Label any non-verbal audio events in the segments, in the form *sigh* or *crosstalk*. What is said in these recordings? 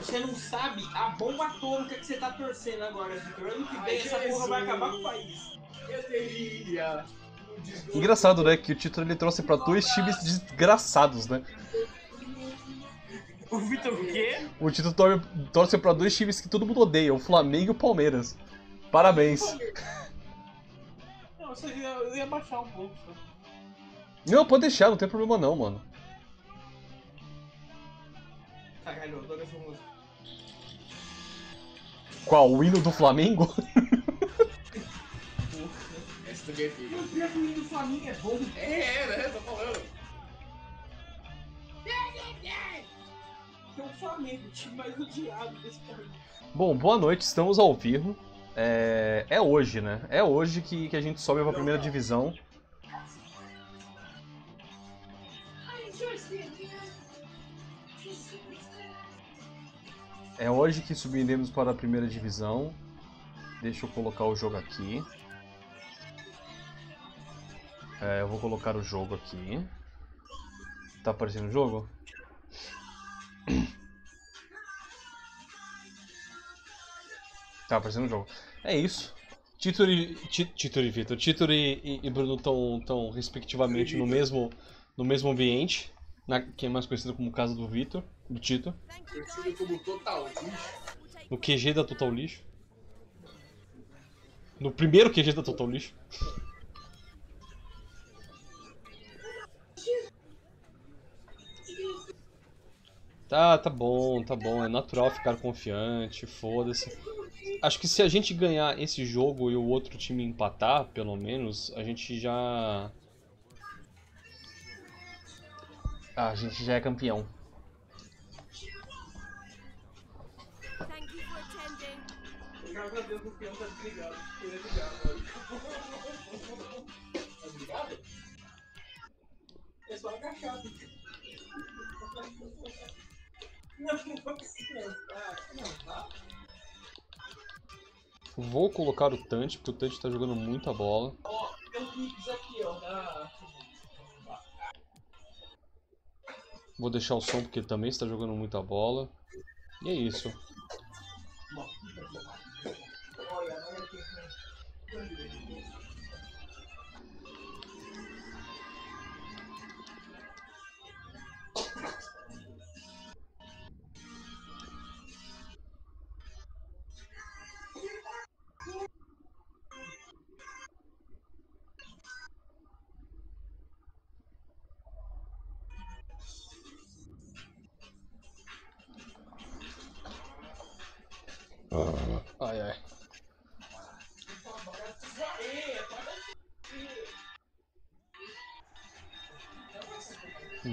Você não sabe a bomba atômica que você tá torcendo agora, Vitor. Ano que vem essa porra vai acabar com o país. Eu teria. Engraçado, né? Que o título ele trouxe pra dois times desgraçados, né? O Vitor o quê? O título tor torce pra dois times que todo mundo odeia, o Flamengo e o Palmeiras. Parabéns. Não, eu ia, eu ia baixar um pouco. Só. Não, pode deixar, não tem problema não, mano. Caralho, eu adoro essa música. Qual? O hino do Flamengo? *laughs* Esse do Game O pior que o hino do Flamengo é bom. É, né? Tô falando. Que é o Flamengo, o time mais odiado desse país. Bom, boa noite, estamos ao vivo. É, é hoje, né? É hoje que, que a gente sobe pra primeira divisão. É hoje que subiremos para a primeira divisão. Deixa eu colocar o jogo aqui. É, eu vou colocar o jogo aqui. Tá aparecendo o jogo? *clears throat* Tá aparecendo o jogo. É isso. Tito e, Tito e Vitor. Tito e, e- e Bruno estão tão, respectivamente no mesmo, no mesmo ambiente. Na, que é mais conhecido como casa do Vitor, do Tito. Conhecido como Total Lixo. No QG da Total Lixo. No primeiro QG da Total Lixo. Tá, tá bom, tá bom. É natural ficar confiante, foda-se. Acho que se a gente ganhar esse jogo e o outro time empatar, pelo menos, a gente já. Ah, a gente já é campeão. Thank you for attending. Graças a Deus o peão tá desligado. Ele é ligado agora. Tá ligado? É só agachado. Não, não foi assim não. Ah, não, tá. Vou colocar o Tante, porque o Tante tá jogando muita bola. Ó, tem um Pix aqui, ó. Na... Vou deixar o som porque ele também está jogando muita bola. E é isso.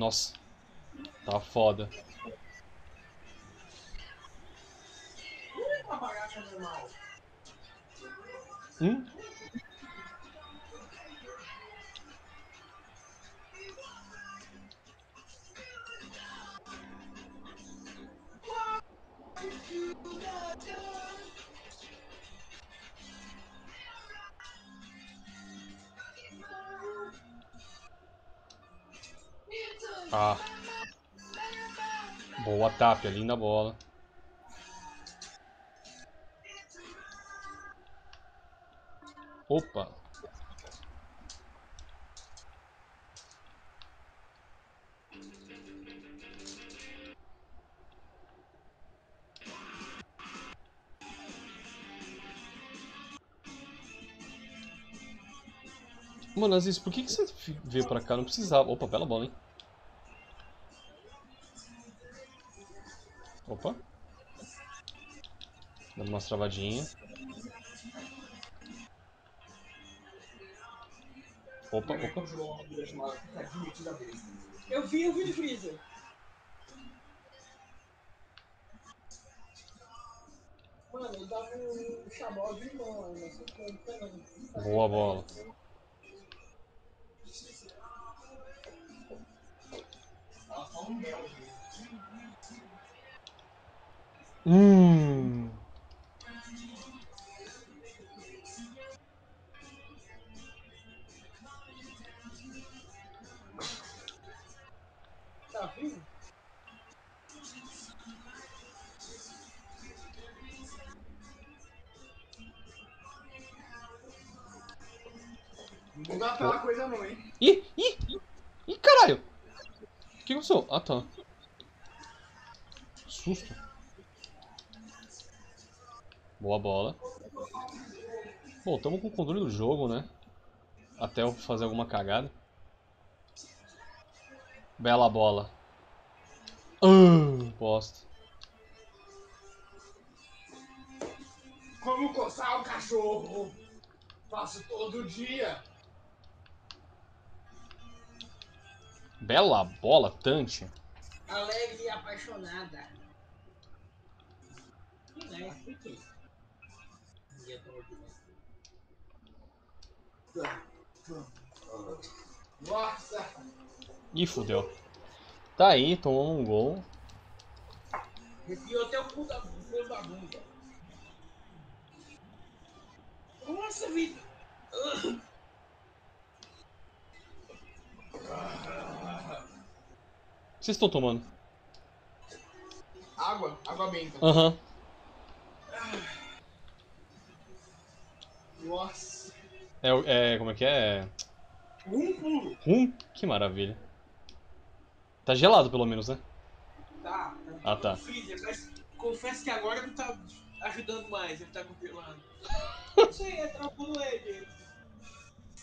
Nossa. Tá foda. Hum? Boa tap, linda bola. Opa. Mano, Aziz, por que, que você veio pra cá? Não precisava. Opa, bela bola, hein? Dando umas travadinhas. Opa, opa. Eu vi o vídeo Freezer. Mano, eu dava um chabó de irmão, mas não sei como não. Boa bola. Hum. Tá. Susto. Boa bola. Bom, tamo com o controle do jogo, né? Até eu fazer alguma cagada. Bela bola. Ah, bosta. Como coçar o cachorro? Faço todo dia. Bela bola, Tante. Alegre e apaixonada. Que? Por quê? Nossa! Ih, fudeu. Tá aí, tomou um gol. Arrepiou até o cu da, da bunda. Nossa vida! O que vocês estão tomando? Água, água benta. Aham. Nossa! É, é. Como é que é? Um pulo. Rum? Que maravilha. Tá gelado pelo menos, né? Tá. Ah, tá. no freezer, mas confesso que agora não tá ajudando mais, ele tá congelando. Não sei, é do Ed.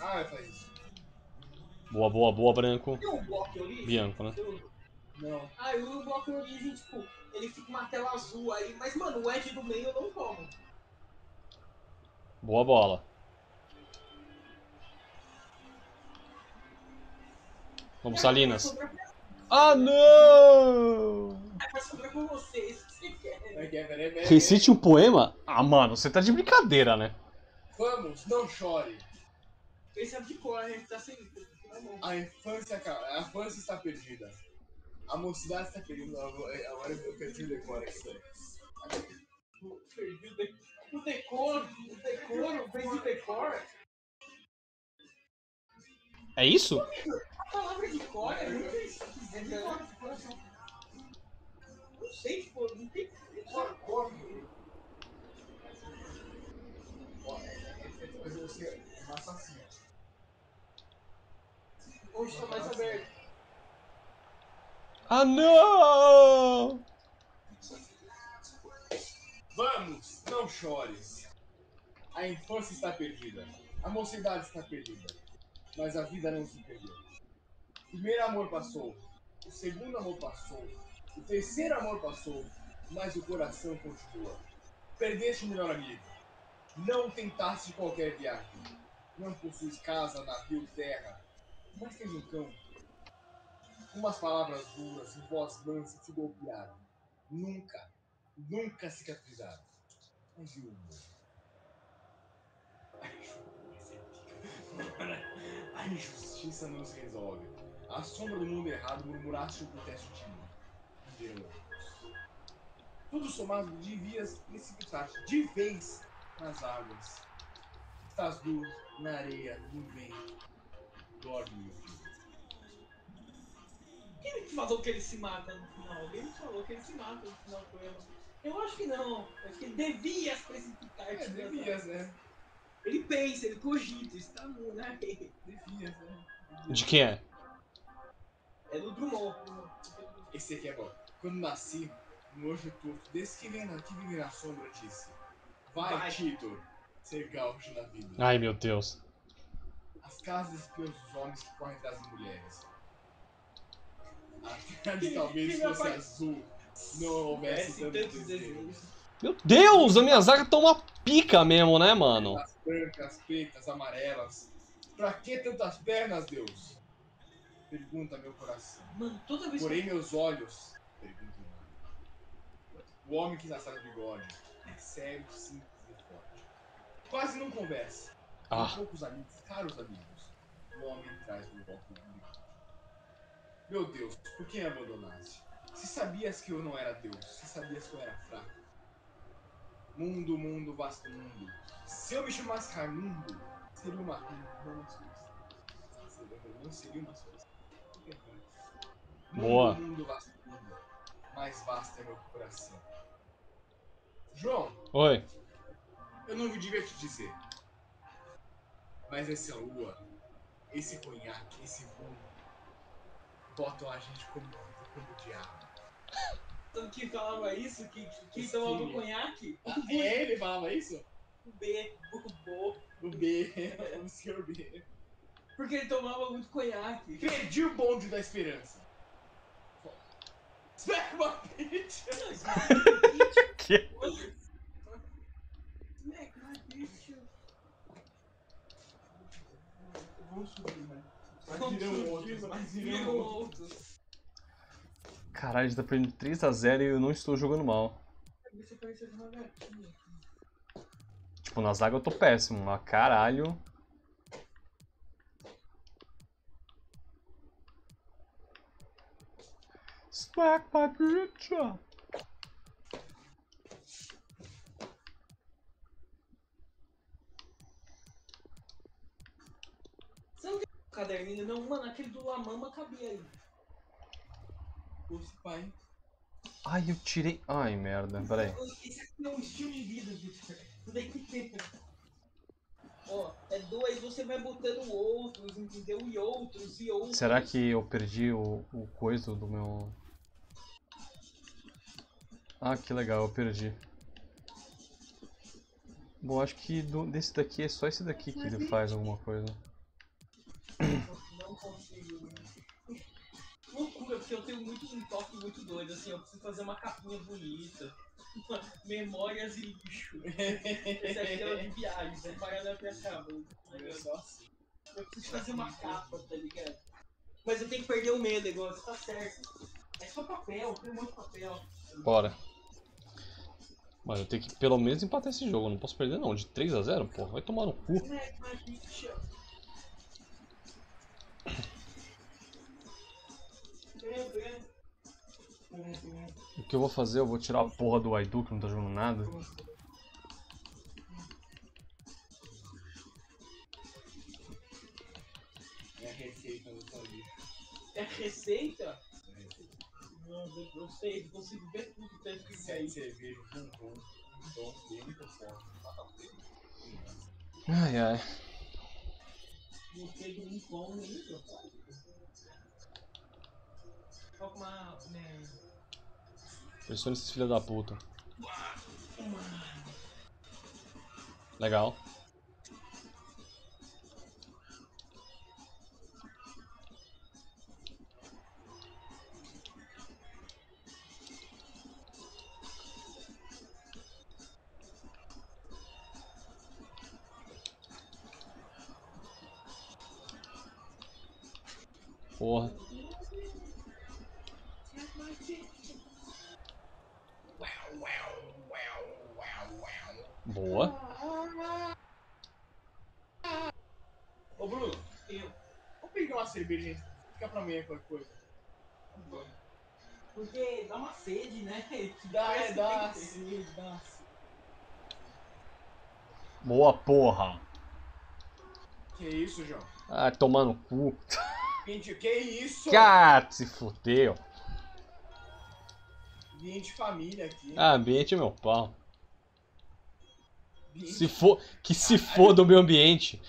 Ah, vai fazer isso. Boa, boa, boa, branco. Tem um bloco origem? Bianco, né? Eu- Não. Ah, e o bloco de origem, tipo, ele fica uma tela azul aí, mas mano, o Ed do meio eu não tomo. Boa bola. Vamos, Salinas. Ah, não! É pra sobrar com você, isso que você quer. Vai é. Recite um poema? Ah, mano, você tá de brincadeira, né? Vamos, não chore. Ele sabe de cor, a gente tá sem. A infância, a infância está perdida. A mocidade está perdida. Agora agora eu perdi o decoro aqui. Perdi o de- o decoro, o decoro, o decor. É isso? A palavra de cor é muito esquisita. Não sei, tipo, não tem cor. Mas você é um assassino. Hoje tá mais aberto. Ah, não! Vamos, não chores. A infância está perdida. A mocidade está perdida. Mas a vida não se perdeu. O primeiro amor passou. O segundo amor passou. O terceiro amor passou. Mas o coração continua. Perdeste o melhor amigo. Não tentaste qualquer viagem. Não possuis casa, navio, terra. Mas tens um cão. Umas palavras duras e voz mansa te golpearam. Nunca, nunca cicatrizaram. Mas e o humor? A injustiça não se resolve. A sombra do mundo errado murmuraste o protesto tímido. Viram Tudo somado devias precipitar-te de vez nas águas. Estás duro na areia, no vento. Dorme, meu filho. Quem falou que ele se mata no final? Alguém me falou que ele se mata no final do poema. Eu acho que não. Eu acho que ele devia se precipitar. É, devias, né? Ele pensa, ele cogita, isso tá no, né? Devias, né? De quem é? É do Drummond. Esse aqui é bom. Quando nasci, no hoje torto, desse que vem na, que vive na sombra, disse: Vai, Vai. Tito, ser gaúcho na vida. Ai, meu Deus. As casas espiam os homens que correm atrás das mulheres. A tarde talvez que meu fosse pai- azul, não houvesse tanto tantos desejo. desejos. Meu Deus, a minha zaga tá uma pica mesmo, né, mano? As brancas, pretas, amarelas. Pra que tantas pernas, Deus? Pergunta meu coração. Mano, toda vez Porém, meus olhos. Pergunta o homem que nasceu no bigode é sério, simples e forte. Quase não conversa. Ah. poucos amigos, caros amigos. O homem traz do golpe do. Meu Deus, por que me abandonaste? Se sabias que eu não era Deus, se sabias que eu era fraco. Mundo, mundo, vasto mundo. Se eu me chamasse Raimundo, seria uma não uma suíça. Seria- Não seria uma suíça. Boa. Mundo, mundo, vasto mundo. Mais vasto é meu coração. João, Oi. eu não devia te dizer. Mas essa lua esse conhaque, esse rum, botam a gente como, como diabo. Sabe quem falava isso? Que, que, que Esse tomava conhaque? Ah, é ele falava isso? O B, o Bo. O B, *laughs* o senhor B. Porque ele tomava muito conhaque. Perdi o bonde da esperança. Smack my bitch! *laughs* *laughs* Que? Smack my bitch. Vamos subir, né? Outros, mas outros. Caralho, a gente tá perdendo 3x0 e eu não estou jogando mal. Tipo, na zaga eu tô péssimo, mas caralho. Smack my bitch. Você não tem um caderninho, não? Mano, aquele do Lamama cabia aí. Esse pai. Ai, eu tirei. Ai, merda, peraí. Esse aqui é um estilo de vida, daqui. Ó, é dois, você vai botando outros, entendeu? E outros, e outros. Será que eu perdi o, o coisa do meu. Ah, que legal, eu perdi. Bom, acho que do- desse daqui é só esse daqui que ele faz alguma coisa. Não consigo. Loucura, porque eu tenho muito um toque muito doido, assim, eu preciso fazer uma capinha bonita. *laughs* Memórias e lixo. Esse aqui é o de viagem, vai parar na minha cama. É. Eu preciso fazer uma capa, tá ligado? Mas eu tenho que perder o medo, igual você tá certo. É só papel, tem um monte de papel. Bora. Mas eu tenho que pelo menos empatar esse jogo, eu não posso perder não. De 3 a 0 porra, vai tomar no cu. Vem, vem. O que eu vou fazer? Eu vou tirar a porra do Aidu que não tá jogando nada. É a receita do sanduíche. É receita? Não, eu- sei, eu consigo ver tudo que tá escrito Sete aí. cerveja, um rum, um tom bem forte. Ai ai. Sei de um nem isso. Uma. né, Pressiona esses filha da puta. Legal. Porra. Boa. Ô Bruno, eu... vamos pegar uma cerveja, gente. Fica pra amanhã qualquer coisa. Porque dá uma sede, né? *laughs* Dá, é, dá, ter. sim, dá. *laughs* sim. Boa porra. Que isso, João? Ah, tomar no cu. *laughs* Gente, que isso? Cara, se fudeu. Ambiente família aqui. Ah, ambiente é meu pau. Ambiente- Se for, que se for do meu ambiente.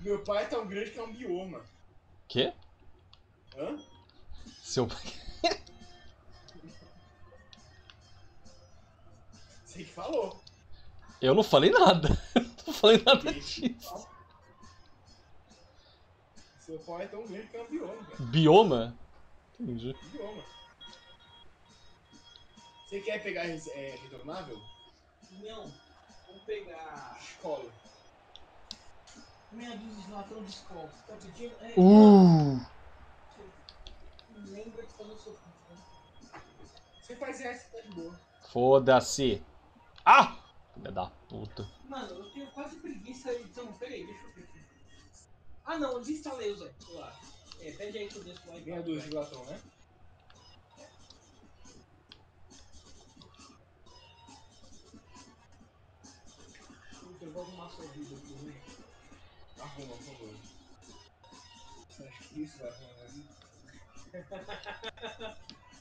Meu pai é tão grande que é um bioma. Quê? Hã? Seu Você que falou. Eu não falei nada. *laughs* não falei nada disso. Seu pai é tão grande que é um bioma, cara. Bioma? Entendi. Bioma. Você quer pegar é, retornável? Não, vamos pegar Escola. meia dúzia de latão de escola. Você tá pedindo? É, Uh! lembra que tá no seu né? Você faz essa, tá de boa. Foda-se. Ah! Filha da puta. Mano, eu tenho quase preguiça aí. Então, peraí, deixa eu. Ah não, desinstalei o Zé, eu acho. É, pede aí que eu desço lá e falo. dúzia de latão, né? Puta, Eu vou arrumar sua vida aqui, né? Arruma, por favor. Você acha que isso vai arrumar a vida? *laughs*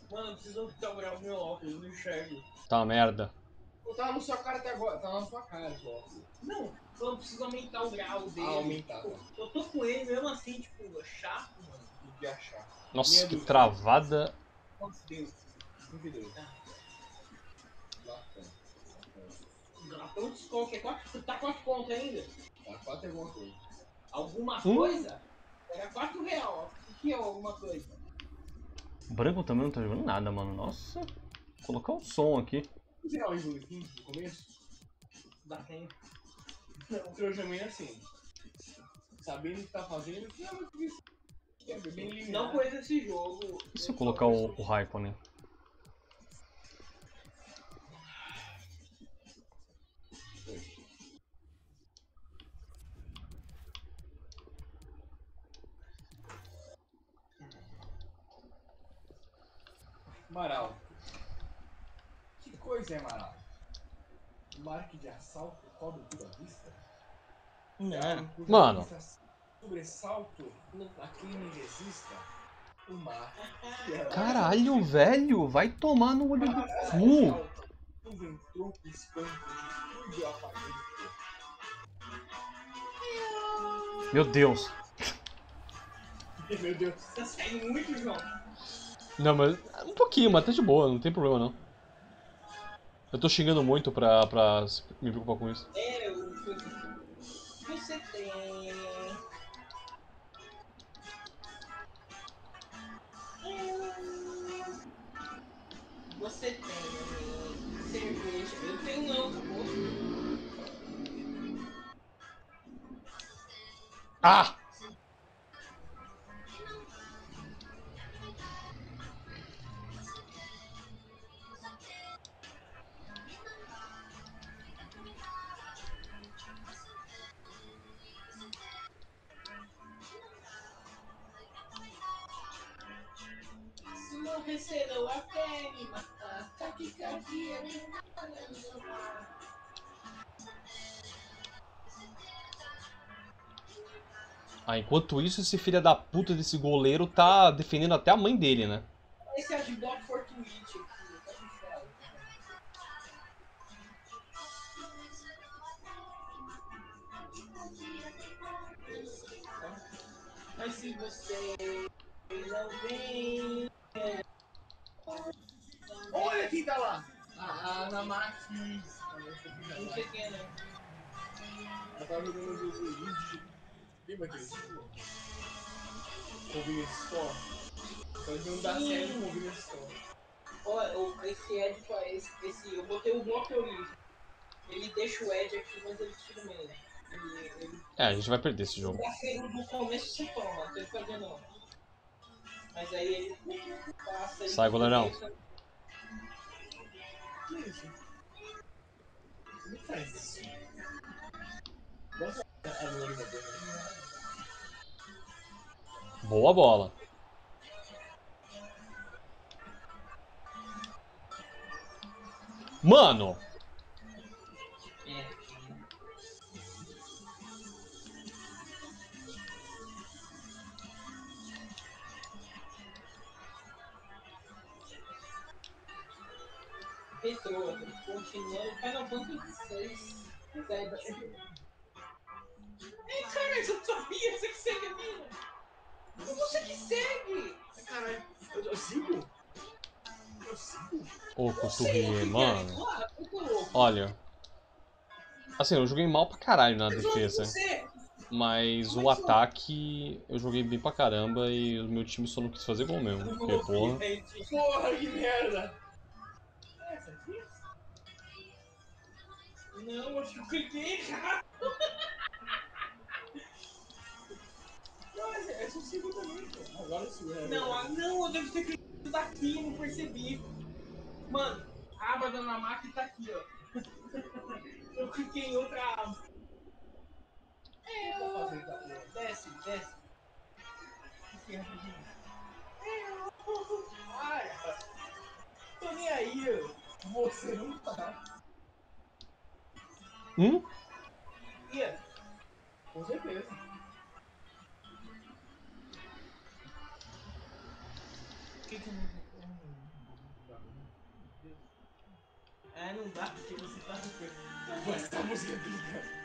Mano, eu preciso restaurar o meu óculos, eu não enxergo. Tá uma merda. Pô, Tava no seu cara até agora. Tava na sua cara, só. Não, não preciso aumentar o grau dele. Ah, aumentar, Pô, tá. Eu tô com ele mesmo assim, tipo, chato, mano. O que achar? Nossa, Minha que dúvida. travada. Nossa, Deus. 52. Ah. Bacana. Então desconto, é quatro, tá quatro pontos ainda? Tá 4 é alguma coisa. Alguma Hum? coisa? Era 4 real. ó. O que é alguma coisa? Branco também não tá jogando nada, mano. Nossa. Vou colocar o som aqui. Vamos virar o Evil King no começo? Dá tempo. O Trojaman é assim. Sabendo o que tá fazendo, que é muito difícil. É. Não conheço esse jogo. E se eu colocar o, o Raikkonen? Amaral. Coisa é Amaral? De assalto cobre tudo à vista? Não. Mano. Sobressalto a crime resista? O mar. Caralho, velho. Vai tomar no olho do cu. Espanto de tudo do Meu Deus. Meu Deus. Tá saindo muito, João. Não, mas um pouquinho, mas tá de boa, não tem problema não. Eu tô xingando muito pra, pra me preocupar com isso. Eu. Você tem. Você tem cerveja. Eu tenho não, acabou. Ah! Receberão até me matar, taquicardia me mata no seu mar. Ah, enquanto isso, esse filho da puta desse goleiro tá defendendo até a mãe dele, né? Esse é de Block for Twitch aqui, tá. Mas se você não vem. Olha quem tá lá! A Ana Max. Não sei quem é, não. Ela tava jogando o jogo indie. Lembra jogo? Convenience Store? Tava jogando da Sim. série Convenience Store. Olha, o- esse Ed, esse, esse, eu botei o bloco origem. Ele deixa o Ed aqui, mas ele tira o meio. Ele, ele É, a gente vai perder esse jogo. dá sendo no começo você toma, não ele fazer não. Mas aí ele passa. ele Sai, goleirão. deixa-? Não faz isso. Boa bola. Mano! Retrô, continuando, Final Fantasy VI. Zelda. Ei, cara, eu não sabia, você que segue a mina. Você que segue! Caralho, eu, eu sigo? Eu sigo? Ô, Coturrier, mano. Olha. Assim, eu joguei mal pra caralho na Eu defesa. Mas o ataque eu joguei bem pra caramba e o meu time só não quis fazer gol mesmo. Porque, porra. Porra, que merda! Não, acho que eu cliquei errado. Não, essa, essa eu sigo também, pô. Agora sim, é. Não, não, eu devo ter clicado daqui, não percebi. Mano, a aba da Namaki tá aqui, ó. *laughs* Eu cliquei em outra aba. É, eu... Desce, desce. Cliquei rapidinho. Ai, tô nem aí, ó. Você não tá. Hum? Ia. Com certeza. O que que eu não... É, não dá, porque você tá no Mas essa música é pica.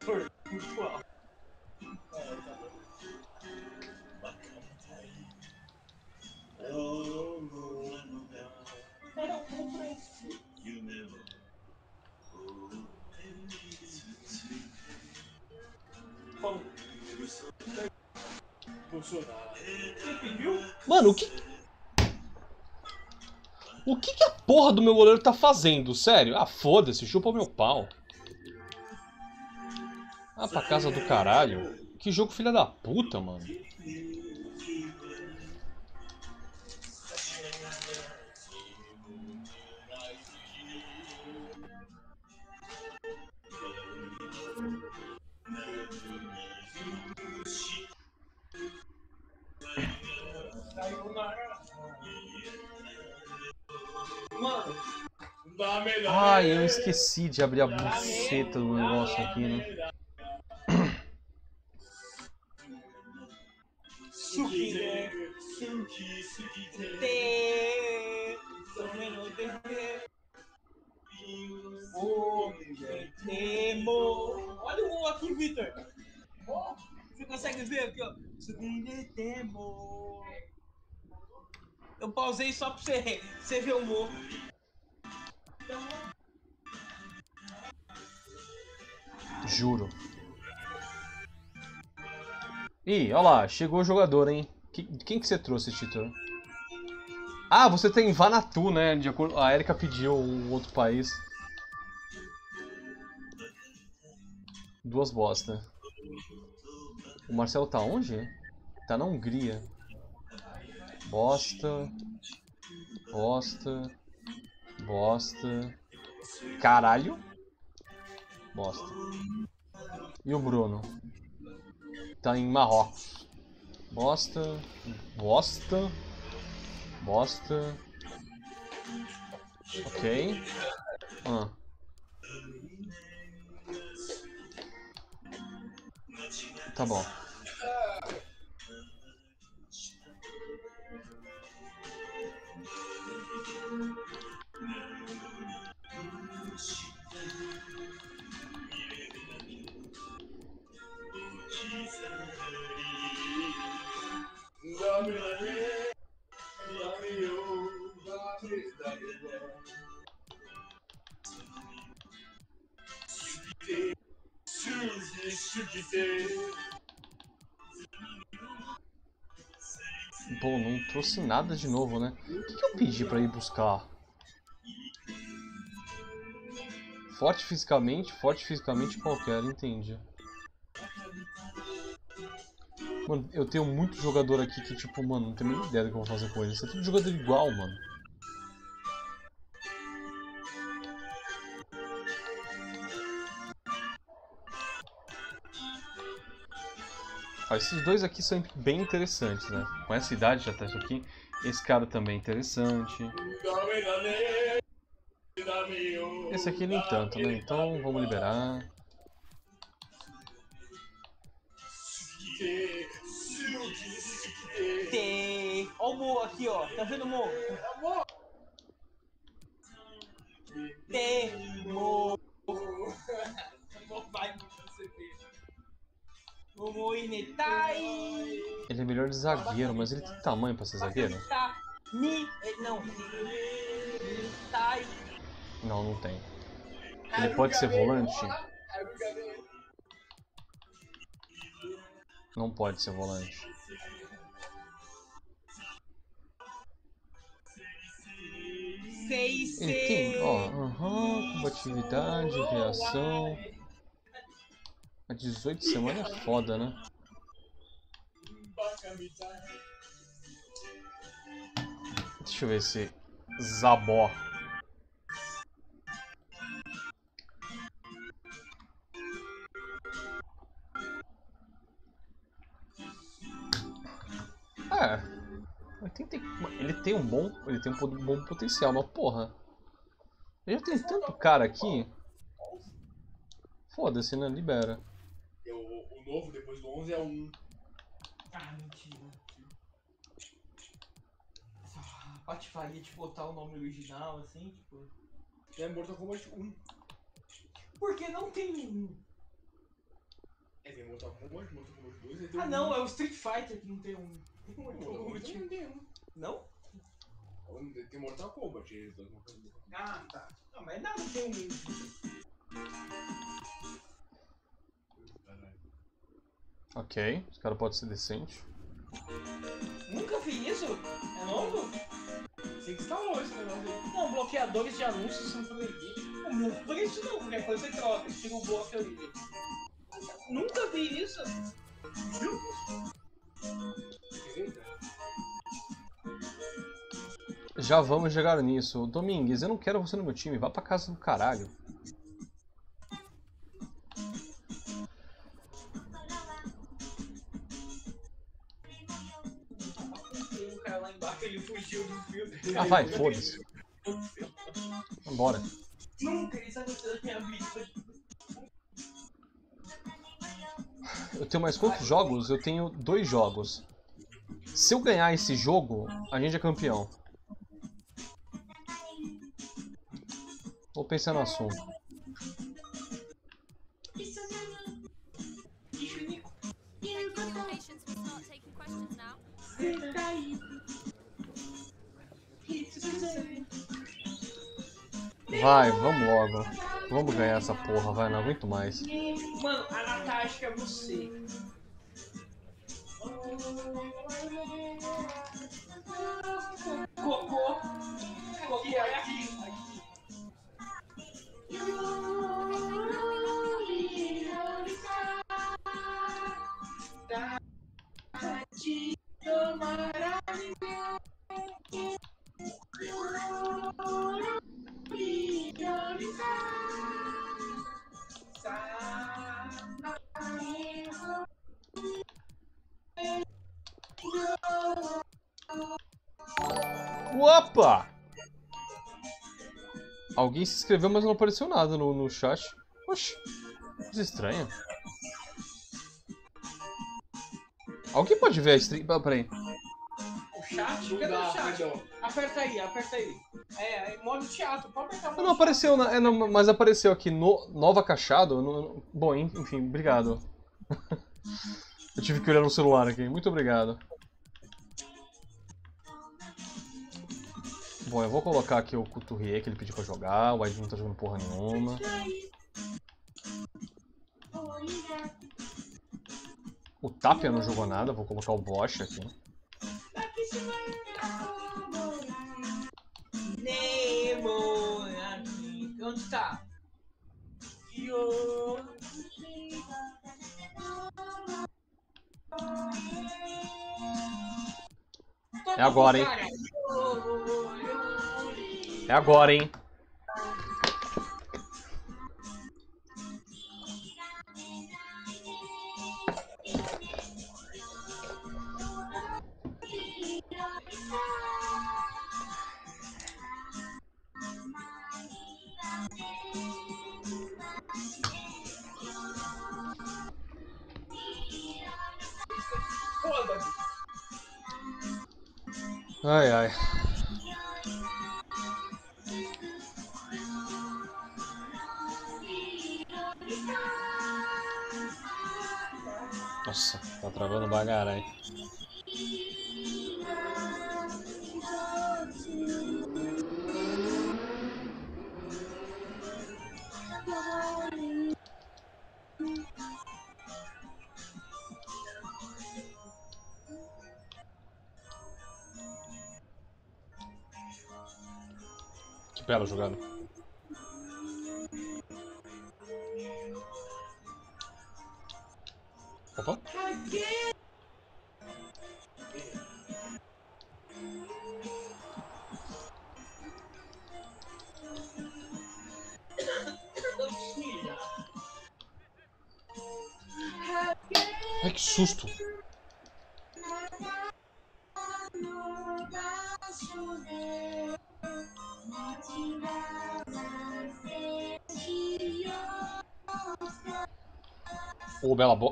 Por, por qual? Mano, o que. O que, que a porra do meu goleiro tá fazendo? Sério? Ah, foda-se, chupa o meu pau. Ah, pra casa do caralho. Que jogo filha da puta. Mano, Ai, eu esqueci de abrir a buceta do negócio aqui, né? Olha o aqui, Victor. Você consegue ver aqui, ó. Eu pausei só pra você, você ver o Mo. Juro. Ih, olha lá, chegou o jogador, hein? Que- quem que você trouxe, Titor? Ah, você tem Vanatu, né? De acordo... A Erika pediu um outro país. Duas bosta. O Marcelo tá onde? Tá na Hungria. Bosta. Bosta. Bosta. Caralho. Bosta. E o Bruno? Tá em Marrocos. Bosta. Bosta. Bosta. Ok. Ah. Tá bom. Bom, não trouxe nada de novo, né? O que, que eu pedi pra ir buscar? Forte fisicamente, forte fisicamente qualquer, entendi. Mano, eu tenho muito jogador aqui que, tipo, mano, não tenho nem ideia do que eu vou fazer com eles. Você é tudo jogador igual, mano. Ó, esses dois aqui são bem interessantes, né? Com essa idade já tá isso aqui. Esse cara também é interessante. Esse aqui nem tanto, né? Então vamos liberar. Ó o Mo aqui, ó. Tá vendo o Mo? Amor. Temo. Vai Ele é melhor de zagueiro, mas ele tem tamanho pra ser zagueiro? Eh, Não. Não, não tem. Ele pode ser volante? Não pode ser volante. Seis. Ele tem, ó, aham, combatividade, reação. A 18 semanas é foda, né? Deixa eu ver se. Zabó. É. 80, ele tem um bom. Ele tem um bom potencial, mas porra. Eu já tenho tanto cara aqui. Foda-se, né? Libera. O, o novo, depois do 11, é um. Ah, mentira. patifaria de botar o nome original, assim, tipo. É Mortal Kombat 1. Porque não tem um. É, tem Mortal Kombat, Mortal Kombat 2 e tem Ah um- não, é o Street Fighter que não tem um. *laughs* Mortal O Kombat não tem um. Não? Tem Mortal Kombat, eles dois Mortal. Ah, tá. Não, mas nada tem um. Caralho. Ok, esse cara pode ser decente. Nunca vi isso? É novo? Você que instalou esse negócio aí. Não, bloqueadores de anúncios são proibidos. Não, não por isso não, qualquer coisa você troca, tira o bloco ali. Nunca vi isso. Eita. Já vamos chegar nisso. Domingues, eu não quero você no meu time. Vá pra casa do caralho. Ele fugiu do filme. Ah, vai, foda-se. Vambora. Nunca, isso aconteceu na minha vida. Eu tenho mais quantos jogos? Eu tenho dois jogos. Se eu ganhar esse jogo, a gente é campeão. Vou pensar no assunto. Thank you Vai, vamos logo. Vamos ganhar essa porra, vai, não aguento mais. Mano, a Natasha é você. Cocô. Cocô é aqui. Opa! Alguém se inscreveu, mas não apareceu nada no, no chat. Oxi, coisa estranha. Alguém pode ver a stream? Peraí. Chat? Não Cadê dá, o chat? Aperta aí, aperta aí. É, é modo teatro, pode apertar o Ah, modo não, apareceu, na- é, não, mas apareceu aqui no Nova Cachado. no- bom, en- enfim, obrigado. *laughs* Eu tive que olhar no celular aqui. Muito obrigado. Bom, eu vou colocar aqui o Couturier que ele pediu pra jogar. O Ed não tá jogando porra nenhuma. O Tapia não jogou nada, vou colocar o Bosch aqui. Nemo aqui. Onde tá? Yo. É agora, hein? É agora, hein? Ai, ai. Nossa, tá travando bagarai. Bela jogada. Opa. Ai, que susto. Ô,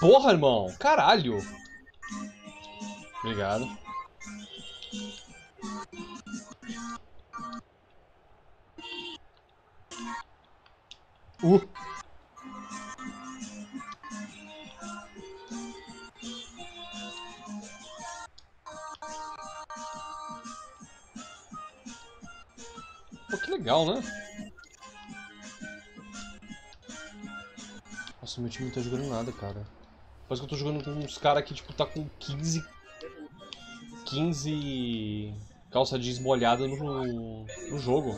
porra, irmão. Caralho. Obrigado. Uh. Pô, que legal, né? Nossa, meu time não tá jogando nada, cara. Parece que eu tô jogando com uns caras que, tipo, tá com 15... 15... Calça jeans molhada no, no jogo.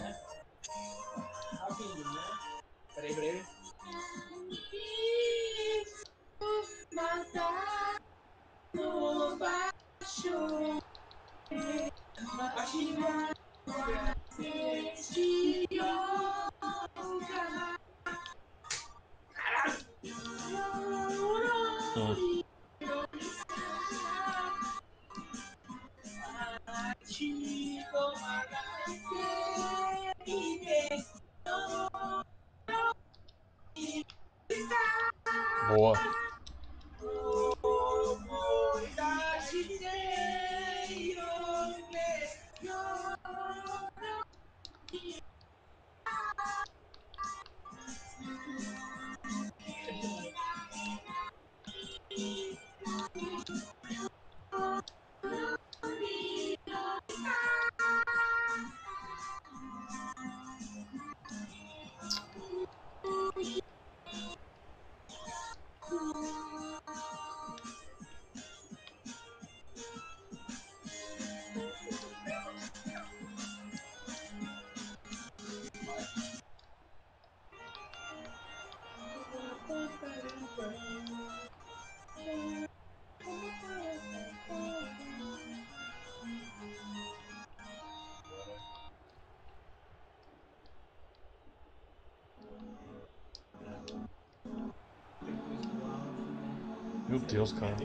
Deus, cara.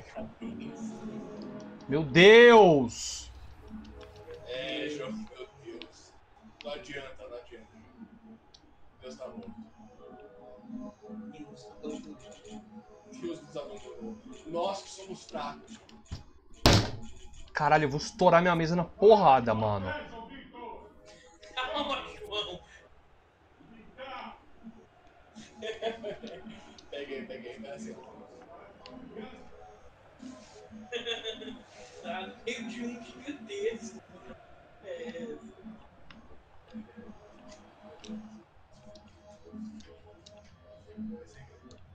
Meu Deus! É, João, meu Deus. Não adianta, não adianta. Deus tá morto. Deus nos abandonou. Nós que somos fracos. Caralho, eu vou estourar minha mesa na porrada, mano. Calma, João. Peguei, peguei, tá assim. Tá no meio de um gigantesco. É.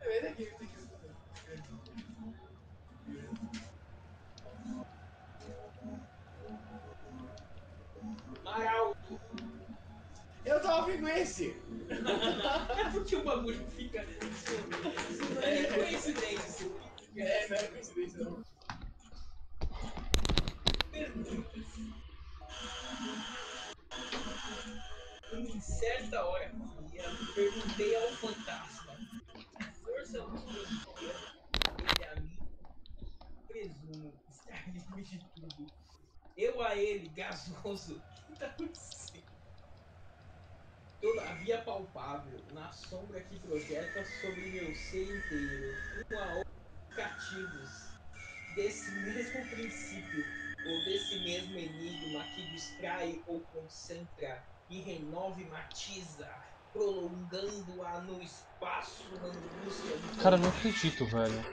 Vem daqui, vem daqui. Maralto. Eu tava vendo esse. É porque o bagulho fica. Isso não é coincidência. fica- É, não é coincidência não. Em certa hora, perguntei ao fantasma: a força dia, ele a mim, presumo estar livre de tudo. Eu a ele, gasoso, o que está acontecendo? Todavia palpável, na sombra que projeta sobre meu ser inteiro, um a outro cativos desse mesmo princípio, ou desse mesmo enigma que distrai ou concentra e renova e matiza, prolongando-a no espaço na angústia Cara, não acredito, velho.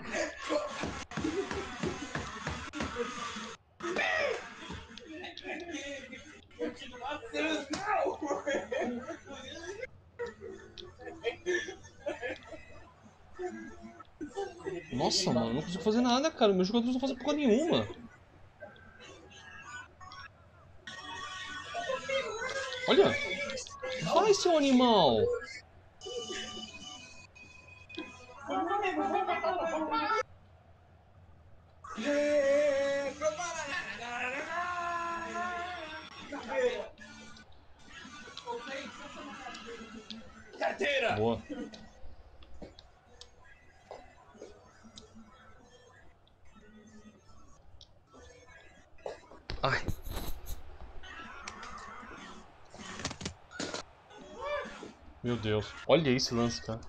Nossa, mano, não consigo fazer nada, cara. Meus jogadores não fazem porra nenhuma. Olha! Vai, seu animal! Carteira! Boa. Ai. Meu Deus. Olha esse lance, cara.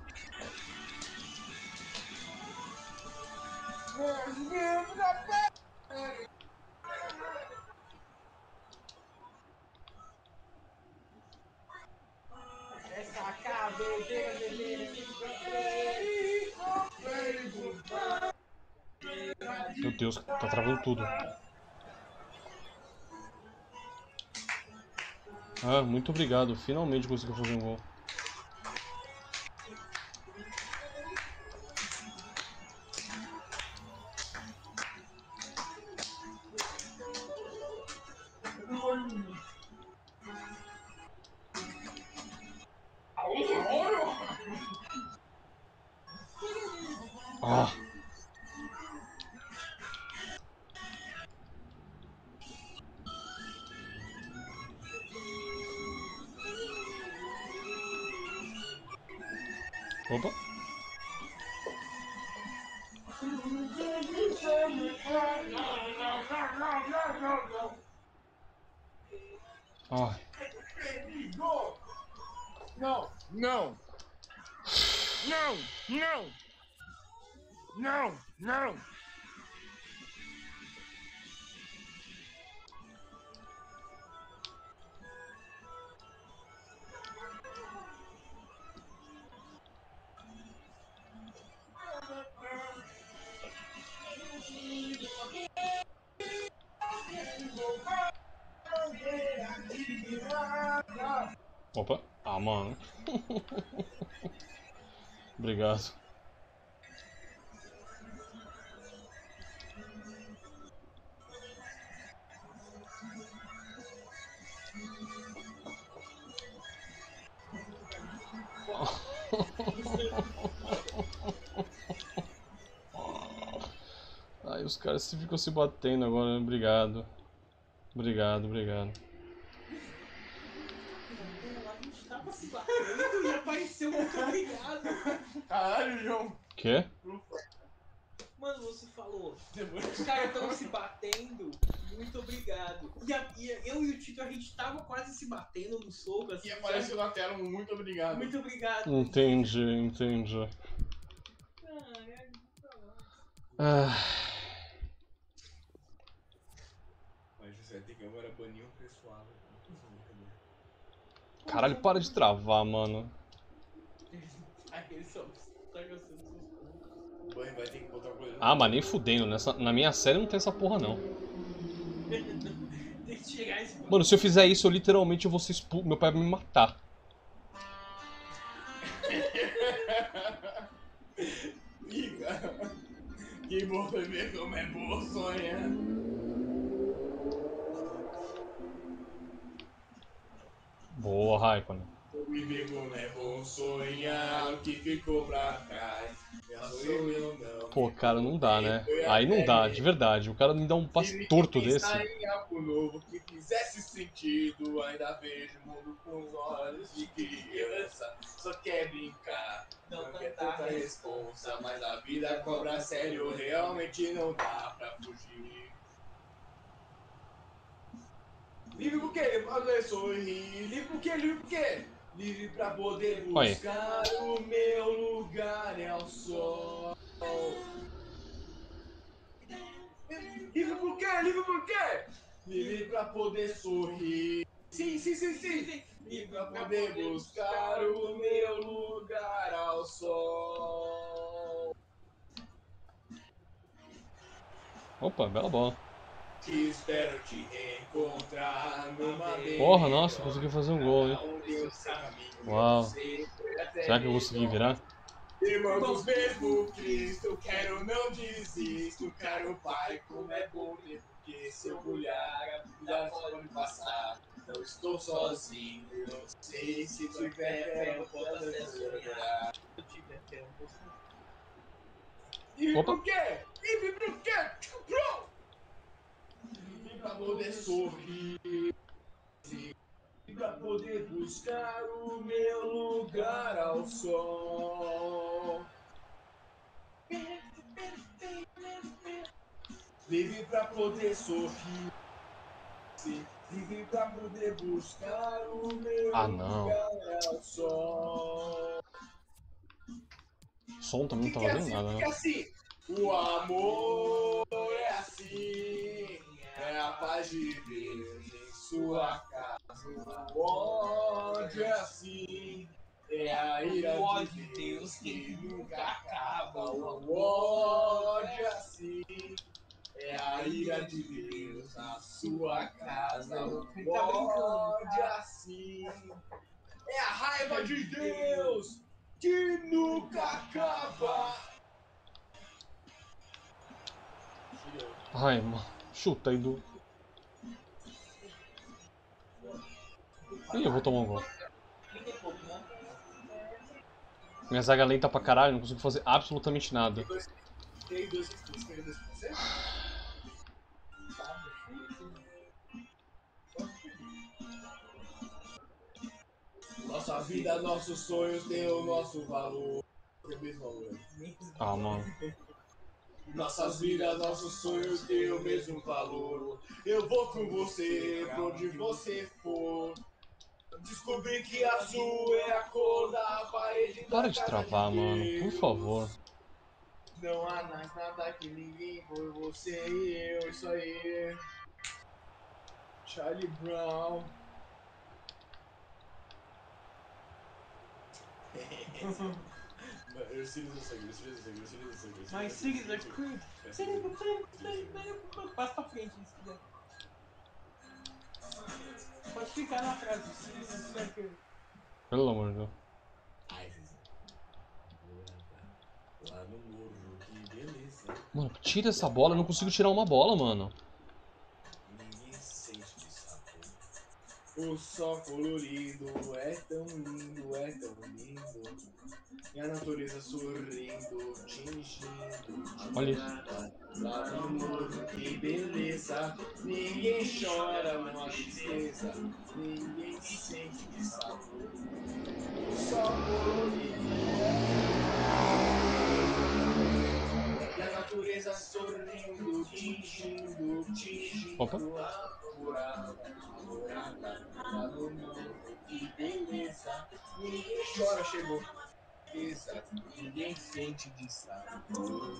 Meu Deus, tá travando tudo. Ah, muito obrigado. Finalmente conseguiu fazer um gol. Obrigado. Ai, os caras ficam se batendo agora. Obrigado. Obrigado, obrigado. A gente tava se batendo e apareceu muito obrigado. Caralho, João! Quê? Mano, você falou. Os caras estão se batendo. Muito obrigado. E, a- e eu e o Tito, a gente tava quase se batendo no soco, assim. E apareceu na tela um muito obrigado. Muito obrigado. Entendi, entendi. Ah, Mas você vai ter que agora banir um pessoal. caralho, para de travar, mano. Ai, eles só tá gostando dos seus pontos. O banho vai ter que botar uma coisa. Ah, mas nem fudendo. Nessa, na minha série não tem essa porra, não. *laughs* Tem que tirar esse Mano, se eu fizer isso, eu literalmente eu vou ser expulso. Meu pai vai me matar. *laughs* Que bom ver como é bom sonhar. Boa, Raikkonen. Viver como é bom sonhar o que ficou pra trás. Pô, cara, não dá, né? Aí não dá, de verdade. O cara me dá um passe torto desse. Pensar em algo novo que fizesse sentido, ainda vejo o mundo com os olhos de criança. Só quer brincar, não, quer tanta responsa, mas a vida cobra sério, realmente não dá pra fugir. Livre por quê? Livre por quê? Livre por quê? Livre pra poder buscar o meu lugar é o sol. Livre por quê? Livre por quê? Livre pra poder sorrir. Sim, sim, sim, sim. Livre pra poder buscar o meu lugar ao sol. Opa, bela bola. Te espero te reencontrar numa. Porra, nossa, consegui fazer um gol, hein? Uau. até Será que eu consegui virar? Irmãos mesmo Cristo, quero não desisto, quero Pai, como é bom ter, porque se eu olhar, a vida pode passar. Não estou sozinho, não sei se tiver fé, eu posso até E Opa. por quê? E por quê? Bro! Pra poder sorrir, pra poder buscar o meu lugar ao sol. Vive pra poder sorrir. Vivi pra poder buscar o meu Ah, não. lugar ao sol. O som também não tá é fazendo assim? nada, né? assim? O amor de Deus em sua casa. O ódio é assim, é a ira O de de Deus Deus que nunca acaba. O ódio é assim, é a ira de Deus na sua casa. O ódio é assim, é a raiva de Deus que nunca acaba. Ai, mano. Chuta aí Ih, eu vou tomar um gol. Minha zaga lenta pra caralho, não consigo fazer absolutamente nada. Tem dois skins, tem dois skins, certo? Nossa vida, nossos sonhos têm o nosso valor. Tem o mesmo valor. Ah, mano. Nossas vidas, nossos sonhos têm o mesmo valor. Eu vou com você pra onde você for. Descobri que azul é a cor da parede. Para de travar, mano, por favor. Não há mais nada que ninguém por você e eu, isso aí. Charlie Brown. *laughs* Eu sei o sangue, eu sei o sangue, eu sei o sangue. Mas siga da creep. Passa pra frente se quiser. Pode ficar na frase, sim, Pelo amor de Deus. Ai, Zezé. Lá no morro, que beleza. Mano, tira essa bola, eu não consigo tirar uma bola, mano. O sol colorido é tão lindo, é tão lindo. E a natureza sorrindo, tingindo. Olha isso. Lá no morro, que beleza. Ninguém chora uma tristeza. Ninguém sente de sabor. O sol colorido E a natureza sorrindo, tingindo, tingindo. Opa. Beleza. Ninguém chora, chegou.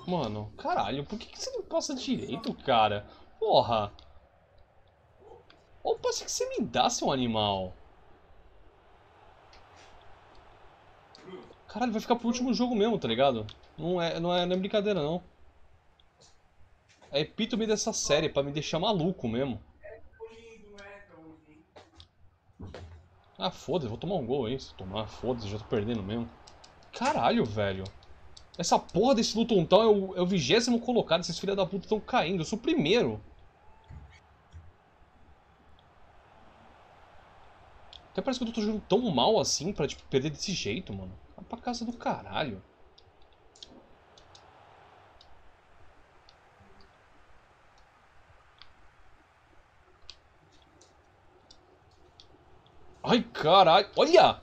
Mano, caralho, por que, que você não passa direito, cara? Porra! Olha o passe que você me dá, seu animal! Caralho, vai ficar pro último jogo mesmo, tá ligado? Não é, não é, não é brincadeira, não. É epítome dessa série, pra me deixar maluco mesmo. Ah, foda-se, vou tomar um gol aí. Se tomar, foda-se, já tô perdendo mesmo. Caralho, velho. Essa porra desse Lutontão é o, é o vigésimo colocado. Esses filha da puta estão caindo. Eu sou o primeiro. Até parece que eu tô jogando tão mal assim pra tipo, perder desse jeito, mano. Vai pra casa do caralho. Ai, caralho. Olha!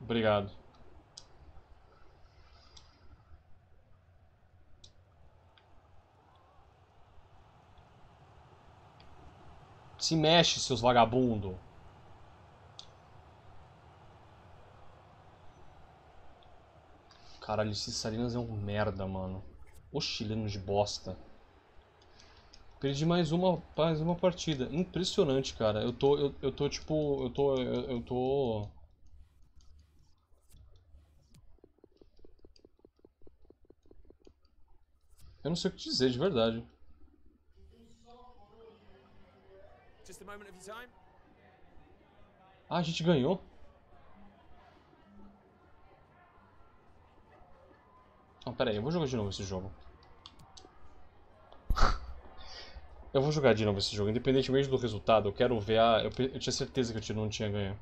Obrigado. Se mexe, seus vagabundo. Caralho, esse Salinas é um merda, mano. O chileno de bosta. Perdi mais uma, mais uma partida. Impressionante, cara. Eu tô, eu, eu tô tipo, eu tô, eu, eu tô... Eu não sei o que dizer, de verdade. Just a moment of your time. Ah, a gente ganhou? Não, pera aí, eu vou jogar de novo esse jogo. *laughs* eu vou jogar de novo esse jogo, independentemente do resultado, eu quero ver a... Eu, eu tinha certeza que time não tinha ganho.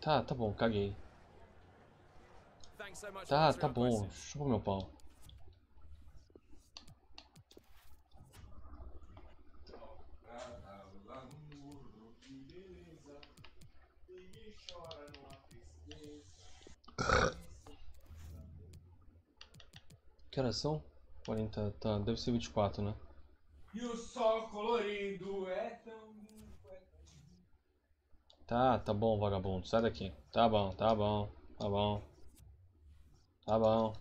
Tá, tá bom, caguei. Tá, tá bom, chupa meu pau. São? 40, tá, deve ser 24, né? E o sol colorido é tão Tá, tá bom, vagabundo, sai daqui. Tá bom, tá bom, tá bom. Tá bom.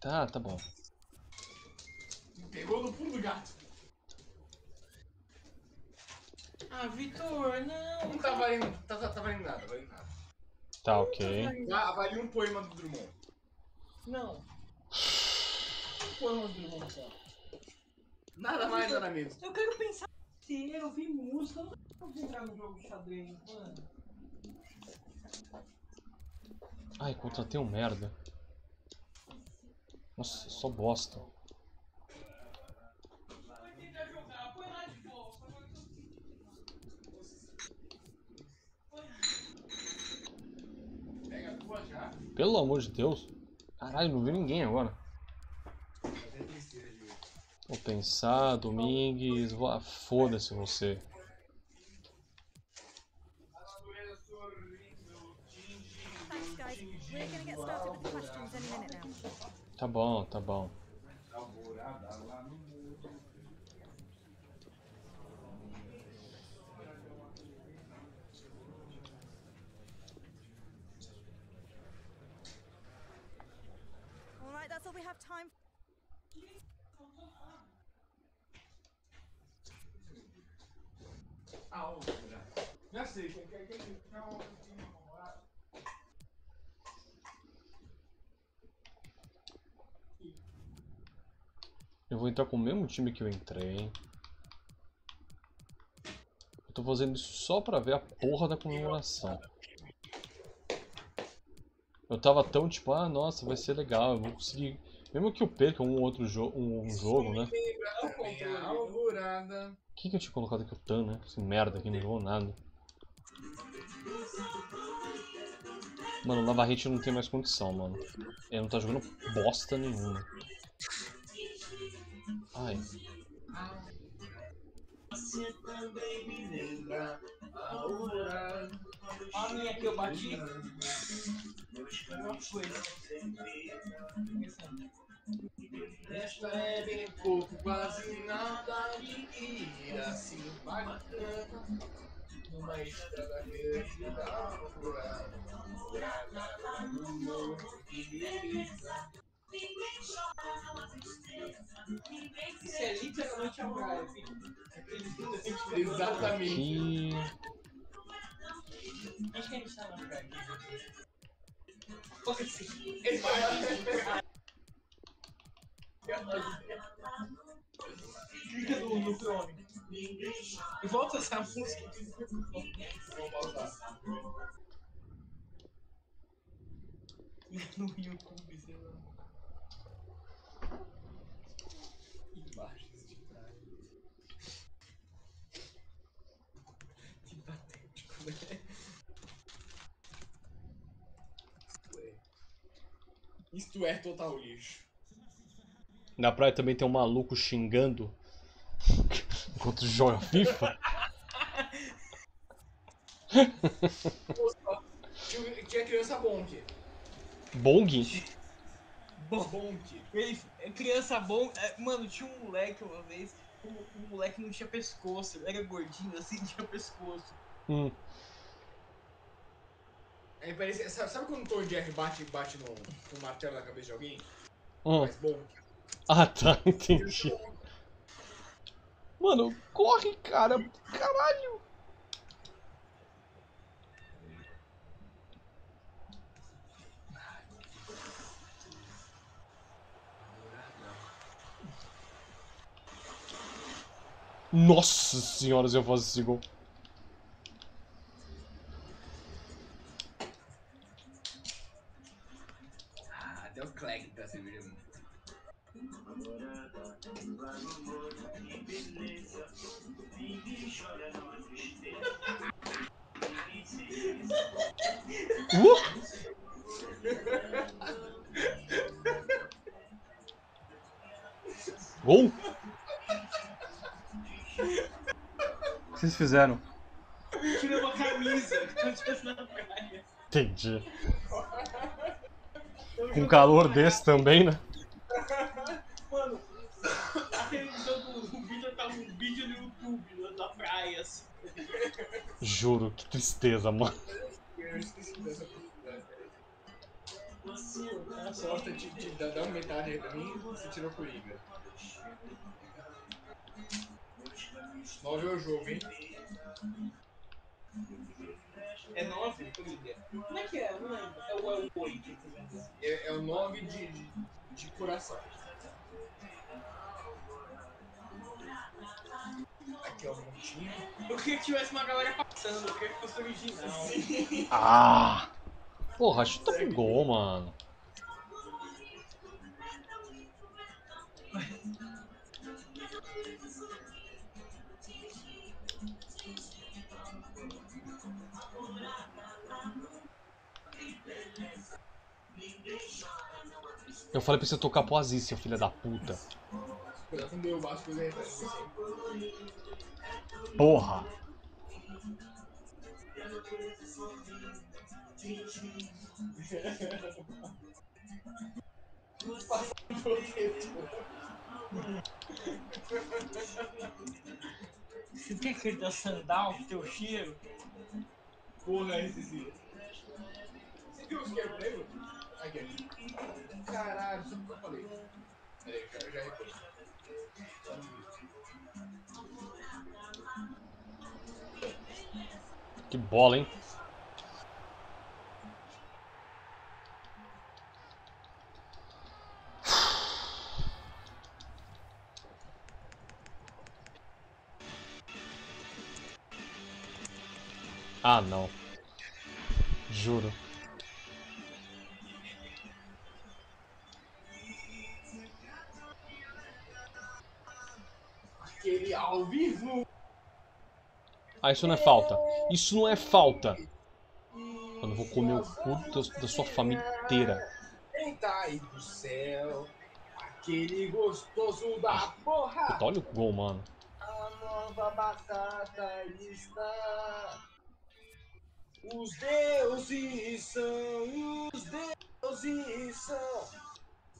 Tá, tá bom. Pegou no pulo do gato. Ah, Vitor, não. Não tá valendo, tá, tá, tá valendo nada, valendo nada. Tá ok. Já avalia um poema do Drummond. Não. Porra, Bruno, só. Nada mais, nada menos. Eu quero pensar em eu ouvir música, eu não quero concentrar no jogo de xadrez, mano. Ai, contratei um merda. Nossa, só bosta. Vai tentar jogar, põe lá de volta. agora que eu- Pega a tua já. Pelo amor de Deus. Caralho, não vi ninguém agora. Vou pensar, Domingues. vou- ah, Foda-se você. A natureza sorrindo, tingindo, Thanks, guys. We're gonna get started with the questions any minute now. Tá bom, tá bom. alvorada lá no mundo. All right, that's all we have time Alvorada. Já sei, quem quer alvorada? Eu vou entrar com o mesmo time que eu entrei. Eu tô fazendo isso só pra ver a porra da comemoração. Eu tava tão tipo, ah, nossa, vai ser legal, eu vou conseguir. Mesmo que eu perca um outro jo um, um jogo, né? Alvorada. Quem que eu tinha colocado aqui? O Tan, né? Esse merda aqui não jogou nada. Mano, o Navarrete não tem mais condição, mano. Ele não tá jogando bosta nenhuma. Ai, Você também me lembra a alvorada. Ó a minha que eu bati. Não. Esta é bem pouco, quase nada de ir assim bacana. Numa estrada verde da alvorada. No morro de beleza. Isso é literalmente a filho. Exatamente. que. Acho que a gente tá na praia. Clica no, no Chrome. E volta essa música. Vamos voltar. No YouTube, sei lá. Imagens de praia. Que patético, né? Isto é total lixo. Na praia também tem um maluco xingando *laughs* enquanto joga FIFA. Tinha, tinha criança bonk. Bong? Bonk. Ele, é criança bom. é, mano, tinha um moleque uma vez. O, o moleque não tinha pescoço. Ele era gordinho assim, *laughs* tinha pescoço. Hum. Aí parece, sabe, sabe quando o Tom Jerry bate, bate no, no martelo na cabeça de alguém? hum. Mas bonk. Ah tá, *laughs* entendi. Mano, corre, cara. Caralho. Nossa senhora, se eu faço esse gol. Entendi. Com calor desse também, né? Mano, aquele jogo, o vídeo tá um vídeo no YouTube, lá na praia, assim. Juro, que tristeza, mano. Eu esqueci dessa. Nossa, Sorte, te, te, dá, dá uma metade pra mim, você tirou Igor. 9 é o jogo, hein? É 9, Coringa? Como é que é? Não lembro. É o, é o 8. É, é o 9 de, de, de coração. Aqui é o montinho. Eu queria que tivesse uma galera passando, eu queria que fosse original. Ah! Porra, chuta pro gol, mano. *laughs* Eu falei pra você tocar pro Aziz, seu filho da puta. Porra! Você tem aquele da sandal, que tem o cheiro? Porra, esse sim. Você viu os que eu lembro? Aqui. Caralho, sabe o que eu falei? Peraí, já recolhi. Que bola, hein? Ah, não. Juro. Ao vivo. Ah, isso não é falta. Isso não é falta. Eu vou comer o cu da- sua família inteira. Eita aí do céu. Aquele gostoso da porra. Puta, olha o gol, mano. A nova batata está. Os deuses são, os deuses são.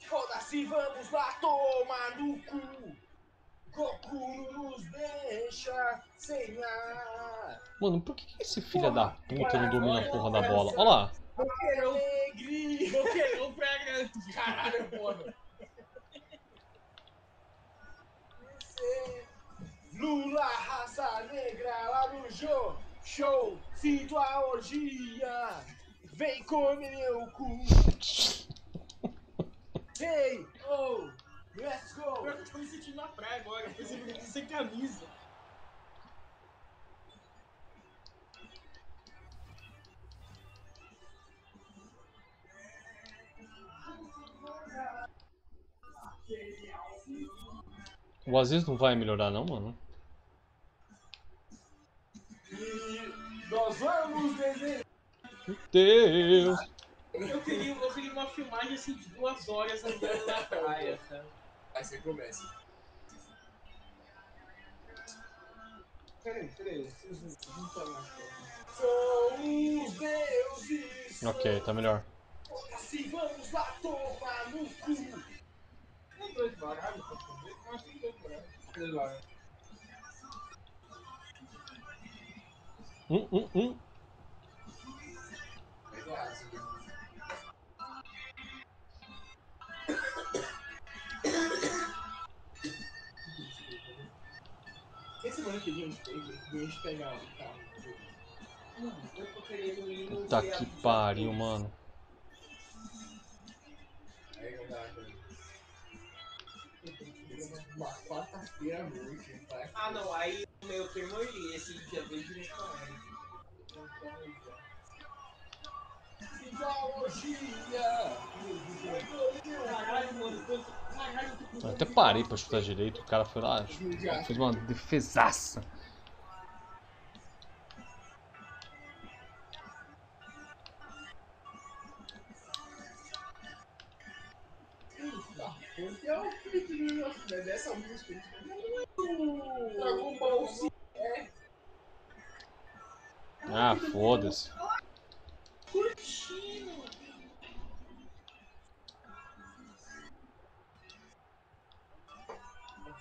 Foda-se, vamos lá tomar no cu. Goku não nos deixa sem ar. Mano, por que que esse filho da puta não domina a porra da bola? Olha lá. Alegria. Pokémon pra grande. Caralho, porra. Lula, raça negra, lá no show, show, sinto a orgia, vem comer meu cu. *laughs* Hey, oh, let's go. Pior que eu tô me sentindo na praia agora, sem camisa. O Aziz não vai melhorar não, mano? E nós vamos desenhar. Meu Deus! Eu queria, eu queria uma filmagem assim de duas horas andando na praia, sabe? Aí você começa. Peraí, peraí, São os deuses. Ok, tá melhor. Assim vamos lá tomar no cu. Tem dois baralhos pra fazer? Que tem dois baralhos. Sei lá. Hum, hum, hum. Carro. Não, eu tô querendo ir no Puta que pariu, mano. Aí não dá, né? Uma quarta-feira à noite. Ah não, aí o meu termo eu li esse dia 2 de restaurante. Ideologia! Caralho, mano, caralho, eu até parei pra chutar direito, o cara foi lá, fez uma defesaça. Ah, foda-se.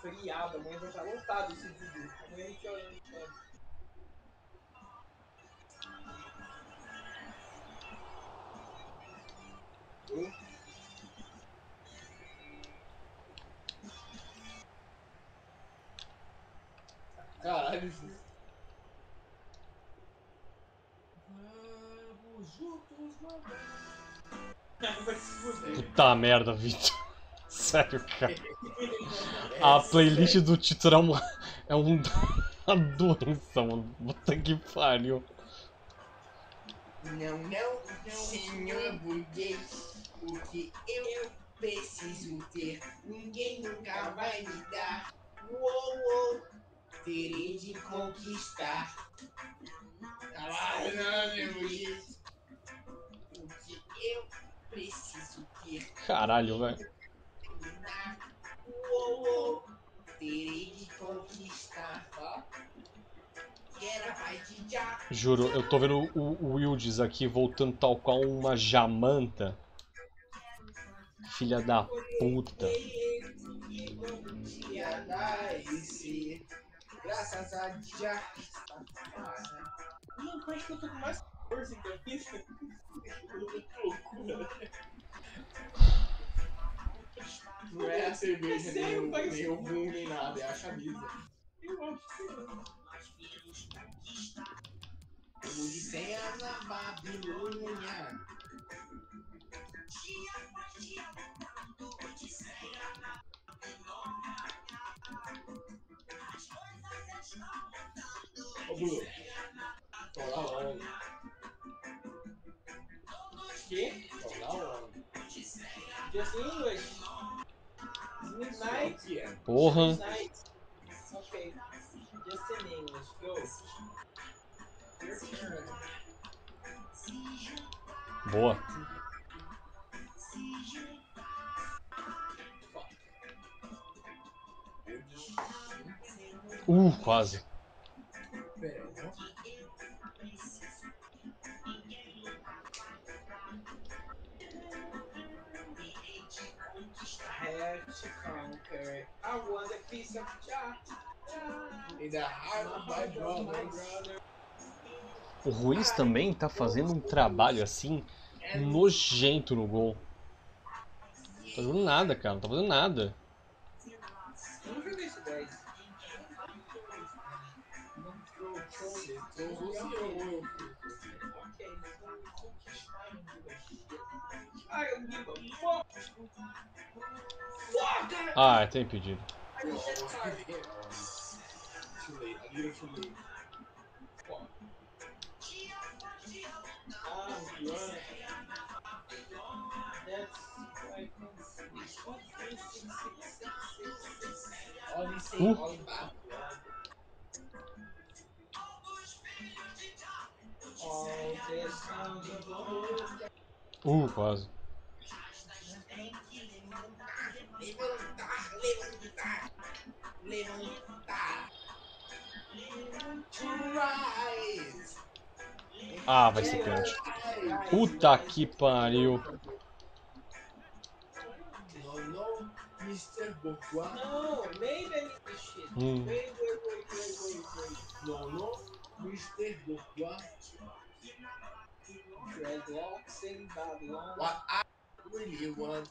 Feriado, amanhã vai estar lotado esse vídeo. Amanhã a gente olha. Caralho. Vamos juntos, mano. *laughs* Puta merda, Vitor. Sério, cara. A playlist do Titor é uma. É um, *laughs* uma doença, mano. Puta que pariu. Não, não, senhor burguês, o que eu preciso ter, ninguém nunca vai me dar. Uou, uou, terei de conquistar. Caralho, não, meu burguês. O que eu preciso ter, Caralho, velho. Uou, uou, terei de conquistar. Já. Juro, eu tô vendo o, o Wildes aqui voltando tal qual uma jamanta. Filha da puta. Graças a que eu tô com mais força que eu fiz. Não é a cerveja, nem o, nem o rum, nem nada, é a camisa. Eu acho que. Odisseia na Babilônia. Ô, Bruno. Fala logo. Que? Fala logo. Just English. Midnight. O que é? Turn. Boa. Uh, quase. I want a piece of cha. In the heart of my brother. O Ruiz também tá fazendo um trabalho assim nojento no gol. Não tá fazendo nada, cara. Não tá fazendo nada. Ah, tem impedido. I just said Ah, vai ser pênalti. Puta que pariu. No, no, Mr. Bourgeois. No, maybe I need this shit. Hum. What I really want.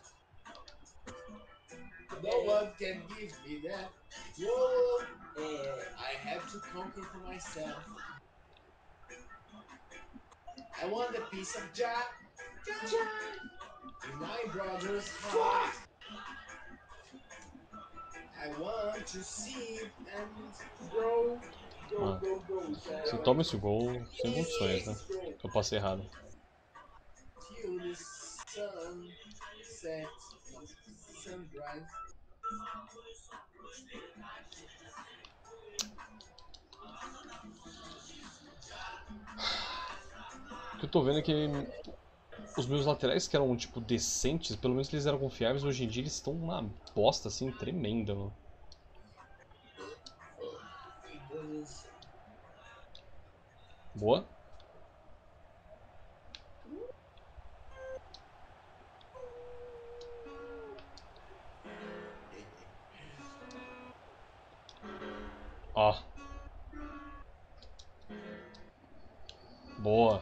No one can give me that. Whoa, É, I have to conquer for myself. I want a piece of Jack. In my brother's heart. I want to see and grow. go, Ah. Se toma esse gol, sem condições, né? Eu passei errado. O que eu tô vendo é que os meus laterais que eram, tipo, decentes, pelo menos eles eram confiáveis, hoje em dia eles estão uma bosta, assim, tremenda, mano. Boa. Ó. Boa.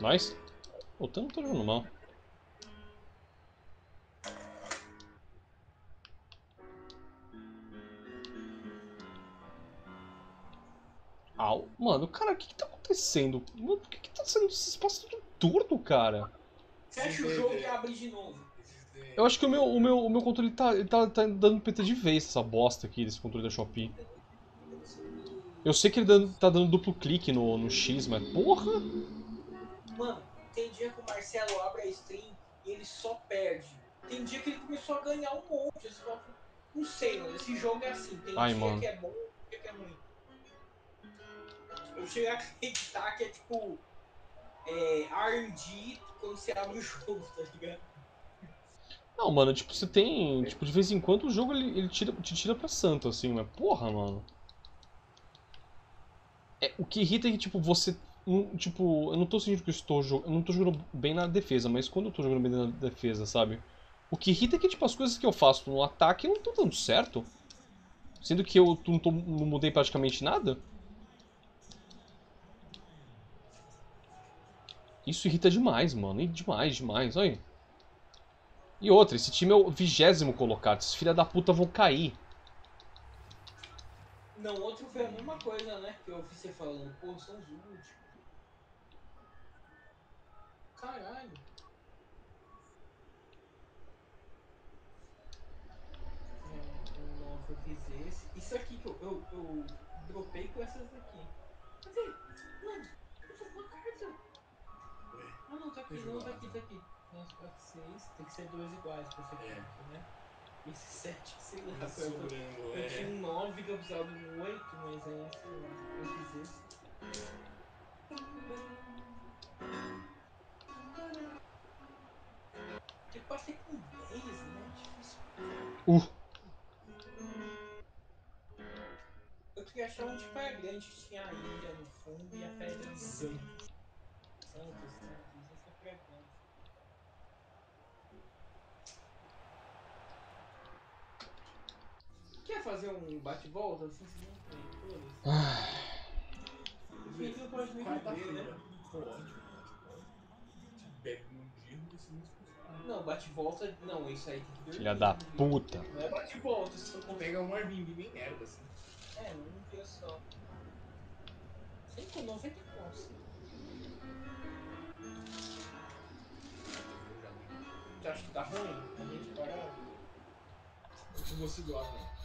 Nice. O Tan não tá jogando mal. Au. Mano, cara, o que que tá acontecendo? Mano, por que que tá sendo esse espaço tudo torto, cara? Fecha o jogo e abre de novo. Eu acho que o meu, o meu, o meu controle tá, ele tá, tá dando PT de vez, essa bosta aqui, desse controle da Shopee. Eu sei que ele dando- tá dando duplo clique no, no X, mas porra! Mano, tem dia que o Marcelo abre a stream e ele só perde. Tem dia que ele começou a ganhar um monte. Você fala, Não sei, mano. Esse jogo é assim. Tem Ai, dia mano. que é bom e dia que é ruim. Eu cheguei a acreditar que é tipo. É, RNG quando você abre o *laughs* jogo, tá ligado? Não, mano, tipo, você tem. Tipo, de vez em quando o jogo ele, ele tira, te tira pra santo, assim, mas porra, mano. É, o que irrita é que, tipo, você. não- Tipo, eu não tô sentindo que eu estou jogando. Eu não tô jogando bem na defesa, mas quando eu tô jogando bem na defesa, sabe? O que irrita é que, tipo, as coisas que eu faço no ataque não estão dando certo. Sendo que eu não, tô- não mudei praticamente nada. Isso irrita demais, mano. Demais, demais. Olha aí. E outra, esse time é o vigésimo colocado. Esses filha da puta vão cair. Não, outro foi a mesma coisa, né? Que eu ouvi você falando, pô, são os últimos. Caralho. É, o novo eu fiz esse. Isso aqui que eu, eu, eu dropei com essas daqui. Aqui, não, tá aqui, tá aqui. Nossa, 4, 6, tem que ser dois iguais pra ser É. quinto, né? Esse 7, sei lá. Eu- sobrando, eu tinha é. um 9 que eu precisava de um 8, mas é esse, eu fiz esse. Eu passei com 10, né? Difícil. Uh. Eu queria achar um de praia grande que tinha a ilha no fundo e a pedra de Santos. Santos, Santos, esse é praia grande. Quer fazer um bate-volta? Assim, se não tem vídeo pode me né? Pode. Bebe num dia, desse músico. Não, bate-volta, não, isso aí tem que. Filha da puta. Não é bate-volta, isso eu comprei. Pega um Airbnb bem merda, assim. É, um dia só. 5,90 conto. Eu já vi. Você acha que tá ruim? A gente parar? Eu gostei do não.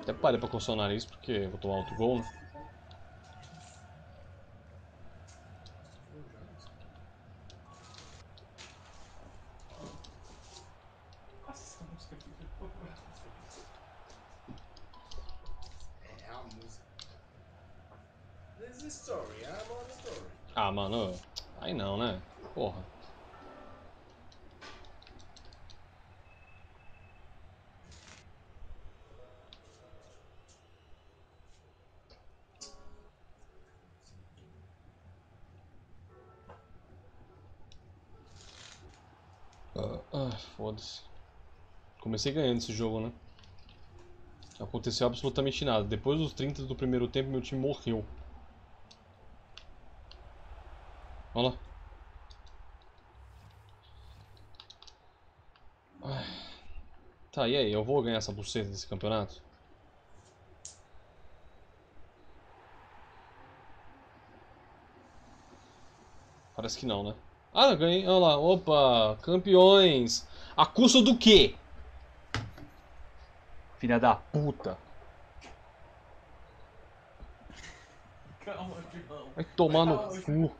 Até parei pra condicionar o nariz porque eu vou tomar outro gol, né? É. Ah, mano. Aí não, né? Porra. Comecei ganhando esse jogo, né? Aconteceu absolutamente nada. Depois dos 30 do primeiro tempo, meu time morreu. Olha lá. Tá, e aí? Eu vou ganhar essa buceta desse campeonato? Parece que não, né? Ah, ganhei. Olha lá. Opa, campeões. A custo do quê? Filha da puta. Calma, João. Vai tomar no cu.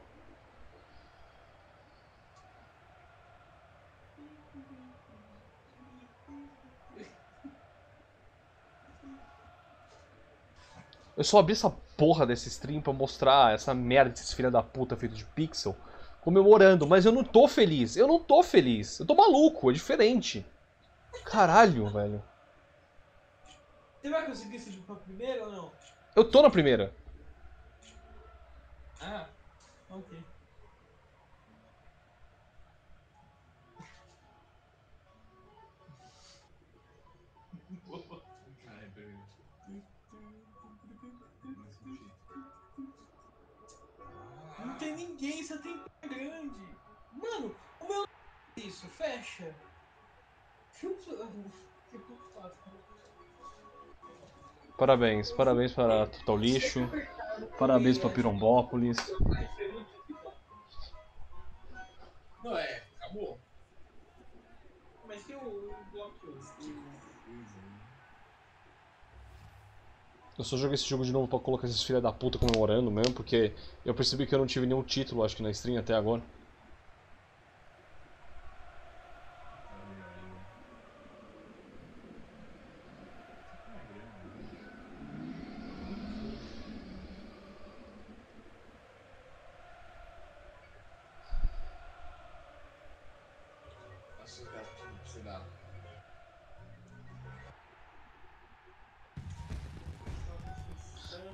Eu só abri essa porra desse stream pra mostrar essa merda desses filha da puta feito de pixel comemorando, mas eu não tô feliz. Eu não tô feliz. Eu tô maluco, é diferente. Caralho, velho. Você vai conseguir se na primeira ou não? Eu tô na primeira. Ah, ok. Não tem ninguém, só tem grande. Mano, o meu isso, fecha. Parabéns, parabéns para Total Lixo. Parabéns para Pirombópolis. Não é, acabou. Eu só joguei esse jogo de novo pra colocar esses filha da puta comemorando mesmo, porque eu percebi que eu não tive nenhum título, acho que na stream até agora.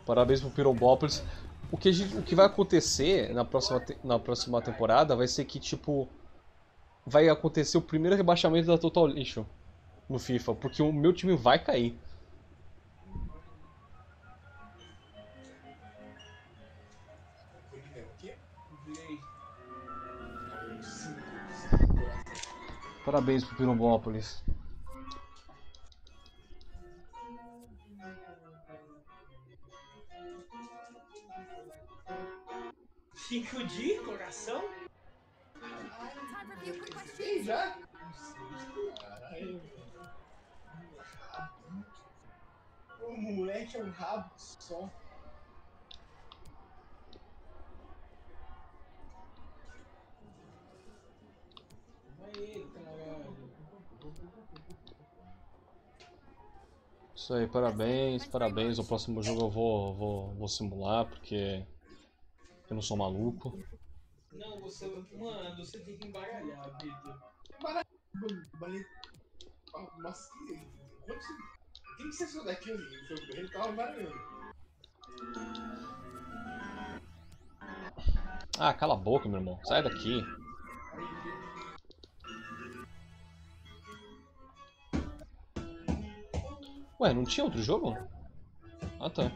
Parabéns pro Pirombópolis. O que, gente- o que vai acontecer na próxima, na próxima temporada vai ser que, tipo, vai acontecer o primeiro rebaixamento da Total Lixo no FIFA, porque o meu time vai cair. Parabéns pro Pirombópolis. Cinco de coração? Ei, já? Caralho. O moleque é um rabo só. Aí, caralho. Isso aí, parabéns, parabéns. O próximo jogo eu vou, vou, vou simular, porque eu não sou maluco. Não, você. Mano, você tem que embaralhar, Vitor. Mas. Mas. Você. Quem que você saiu daqui? Ele tava barulhando. Ah, cala a boca, meu irmão. Sai daqui. Ué, não tinha outro jogo? Ah, tá.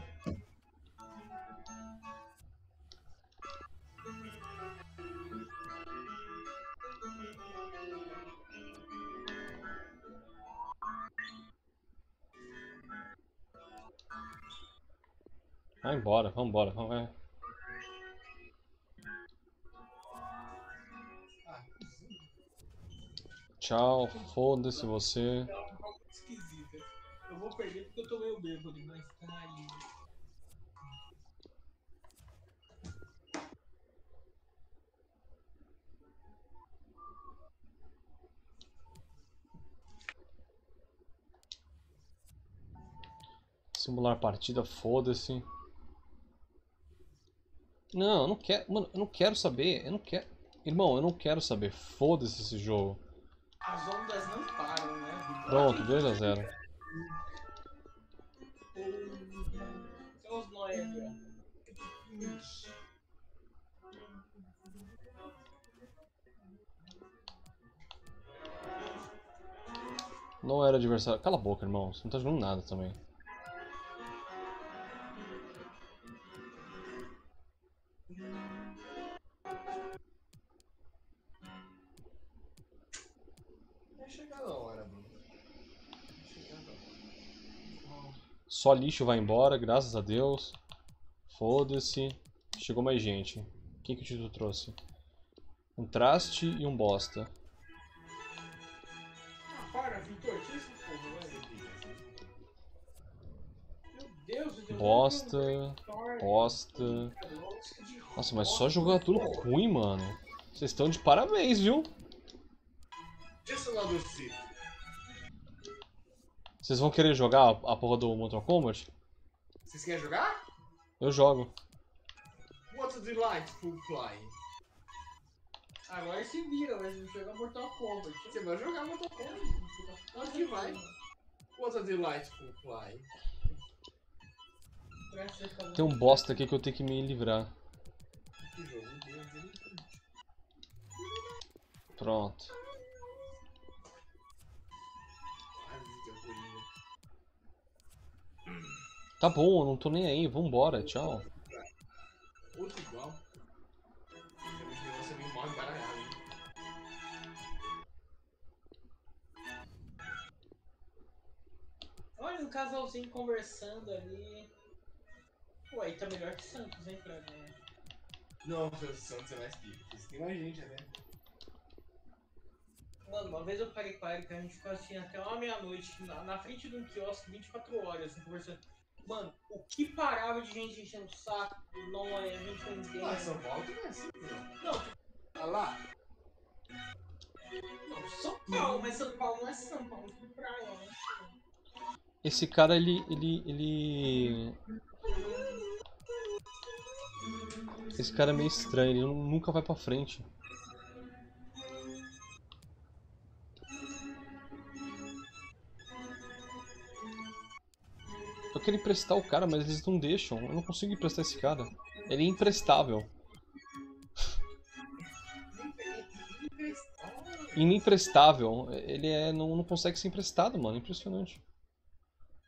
Vai embora, vambora, vamos vai. Tchau, foda-se você. Esquisita. Eu vou perder porque eu tô meio bêbado, mas tá aí. Simular partida, foda-se. Não, eu não quero. Mano, eu não quero saber. Eu não quero. Irmão, eu não quero saber. Foda-se esse jogo. As ondas não param, né? Pronto, 2x0. São os nóia ó. Não era adversário. Cala a boca, irmão. Você não tá jogando nada também. Só lixo vai embora, graças a Deus. Foda-se. Chegou mais gente. O que, que o Tito trouxe? Um traste e um bosta. Ah, para, Bosta. Bosta. Nossa, mas só jogador ruim, mano. Vocês estão de parabéns, viu? City. Vocês vão querer jogar a porra do Mortal Kombat? Vocês querem jogar? Eu jogo. What a delightful fly. Agora se vira, mas não joga Mortal Kombat. Você vai jogar Mortal Kombat? Que vai. What a delightful fly. Parece que você Tem um bosta aqui que eu tenho que me livrar. Pronto. Tá bom, eu não tô nem aí, vambora, tchau. Outro igual. É Olha um casalzinho conversando ali. Pô, aí tá melhor que Santos, hein, pra mim. Não, o Santos é mais pico. Tem mais gente, né? Mano, uma vez eu parei com a Erika, a gente ficou assim até uma meia-noite, na, na frente de um quiosque, 24 horas, assim, conversando. Mano, o que parava de gente enchendo o saco, não é, a gente não entende. Em São Paulo não é assim, não. Não, Ah lá, não, São Paulo, mas São Paulo não é São Paulo, é praia, né? Esse cara, ele. ele. ele. Esse cara é meio estranho, ele nu- nunca vai pra frente. Quero emprestar o cara, mas eles não deixam. Eu não consigo emprestar esse cara. Ele é imprestável. Inimprestável. Ele é, não, não consegue ser emprestado, mano. Impressionante.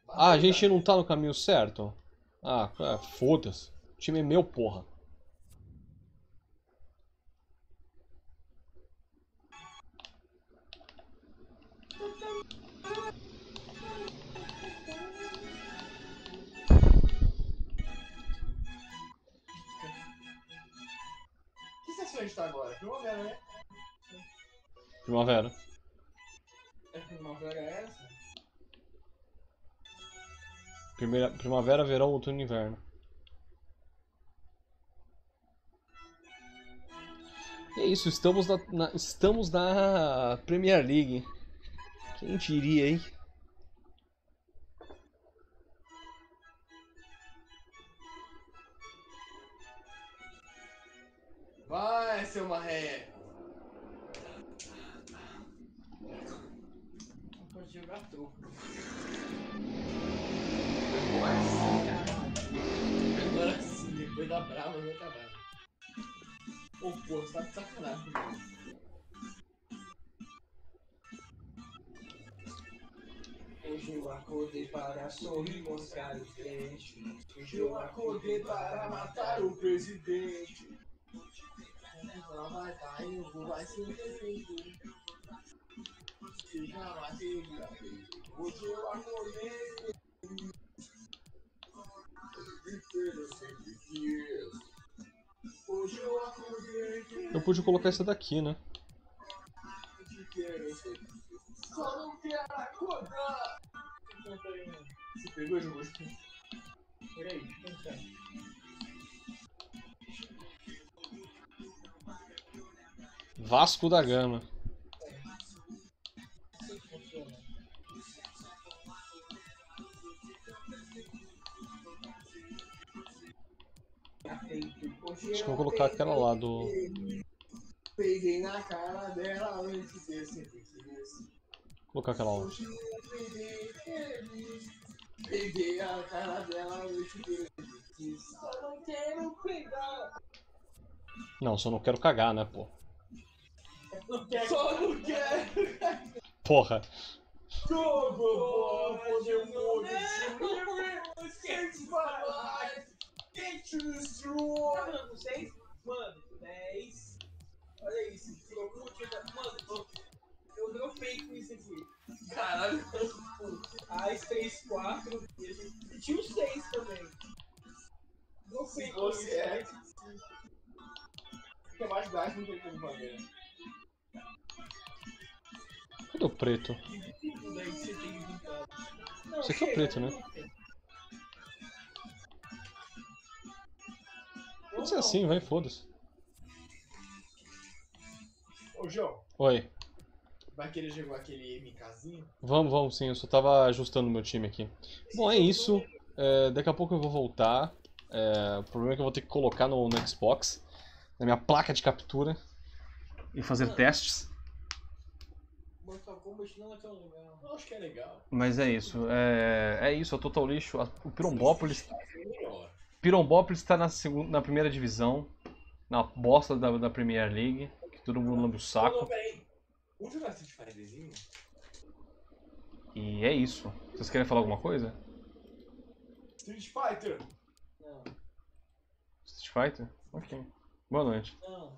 Ah, a gente não tá no caminho certo? Ah, é, foda-se. O time é meu, porra. Primavera, né? Primavera. É primavera é essa? Primeira, primavera, verão, outono e inverno. E é isso, estamos na, na- estamos na Premier League. Quem diria, hein? Seu marreco. Não pode jogar troco. Agora sim, cara. Agora sim, depois da brava, vai acabar. Ô, pô, você tá de sacanagem comigo. Hoje eu acordei para sorrir, mostrar os dentes. Hoje eu acordei para matar o presidente. Eu. Hoje eu acordei. Eu pude colocar essa daqui, né? Só não quero acordar. Você pegou junto? Peraí, Vasco da Gama. Acho que eu vou colocar aquela lá do. Peguei na cara dela a noite inteira, sempre quis. Vou colocar aquela lá. Peguei a cara dela a noite inteira, sempre quis. Só não quero pegar. Não, só não quero cagar, né, pô? Só não quero. Porra. Todo bom, poder morrer. Sente my life. Get you destroy. Falando seis? Mano, 10. Olha isso, tirou. Mano, eu, dropei com isso aqui. Caralho. As 3, 4. E e tinha os 6 também. Dropei Se com você isso. é. Fica mais baixo, não tem como fazer. Cadê o preto? Esse aqui é o preto, né? Pode ser assim, vai, foda-se. Ô, João, Oi. vai querer jogar aquele MKzinho? Vamos, vamos sim, eu só tava ajustando meu time aqui. Bom, é isso. É, daqui a pouco eu vou voltar. É, o problema é que eu vou ter que colocar no, no Xbox, na minha placa de captura, e fazer testes. Não legal. Eu acho que é legal. Mas é isso. É, é isso, é total lixo. O Pirombópolis, É. Pirombópolis tá na, segunda, na primeira divisão, na bosta da, da Premier League, que todo mundo lambe o Não, saco. peraí. Vamos jogar Street Fighterzinho? E é isso. Vocês querem falar alguma coisa? Street Fighter! Não, Street Fighter? Ok. Boa noite. não.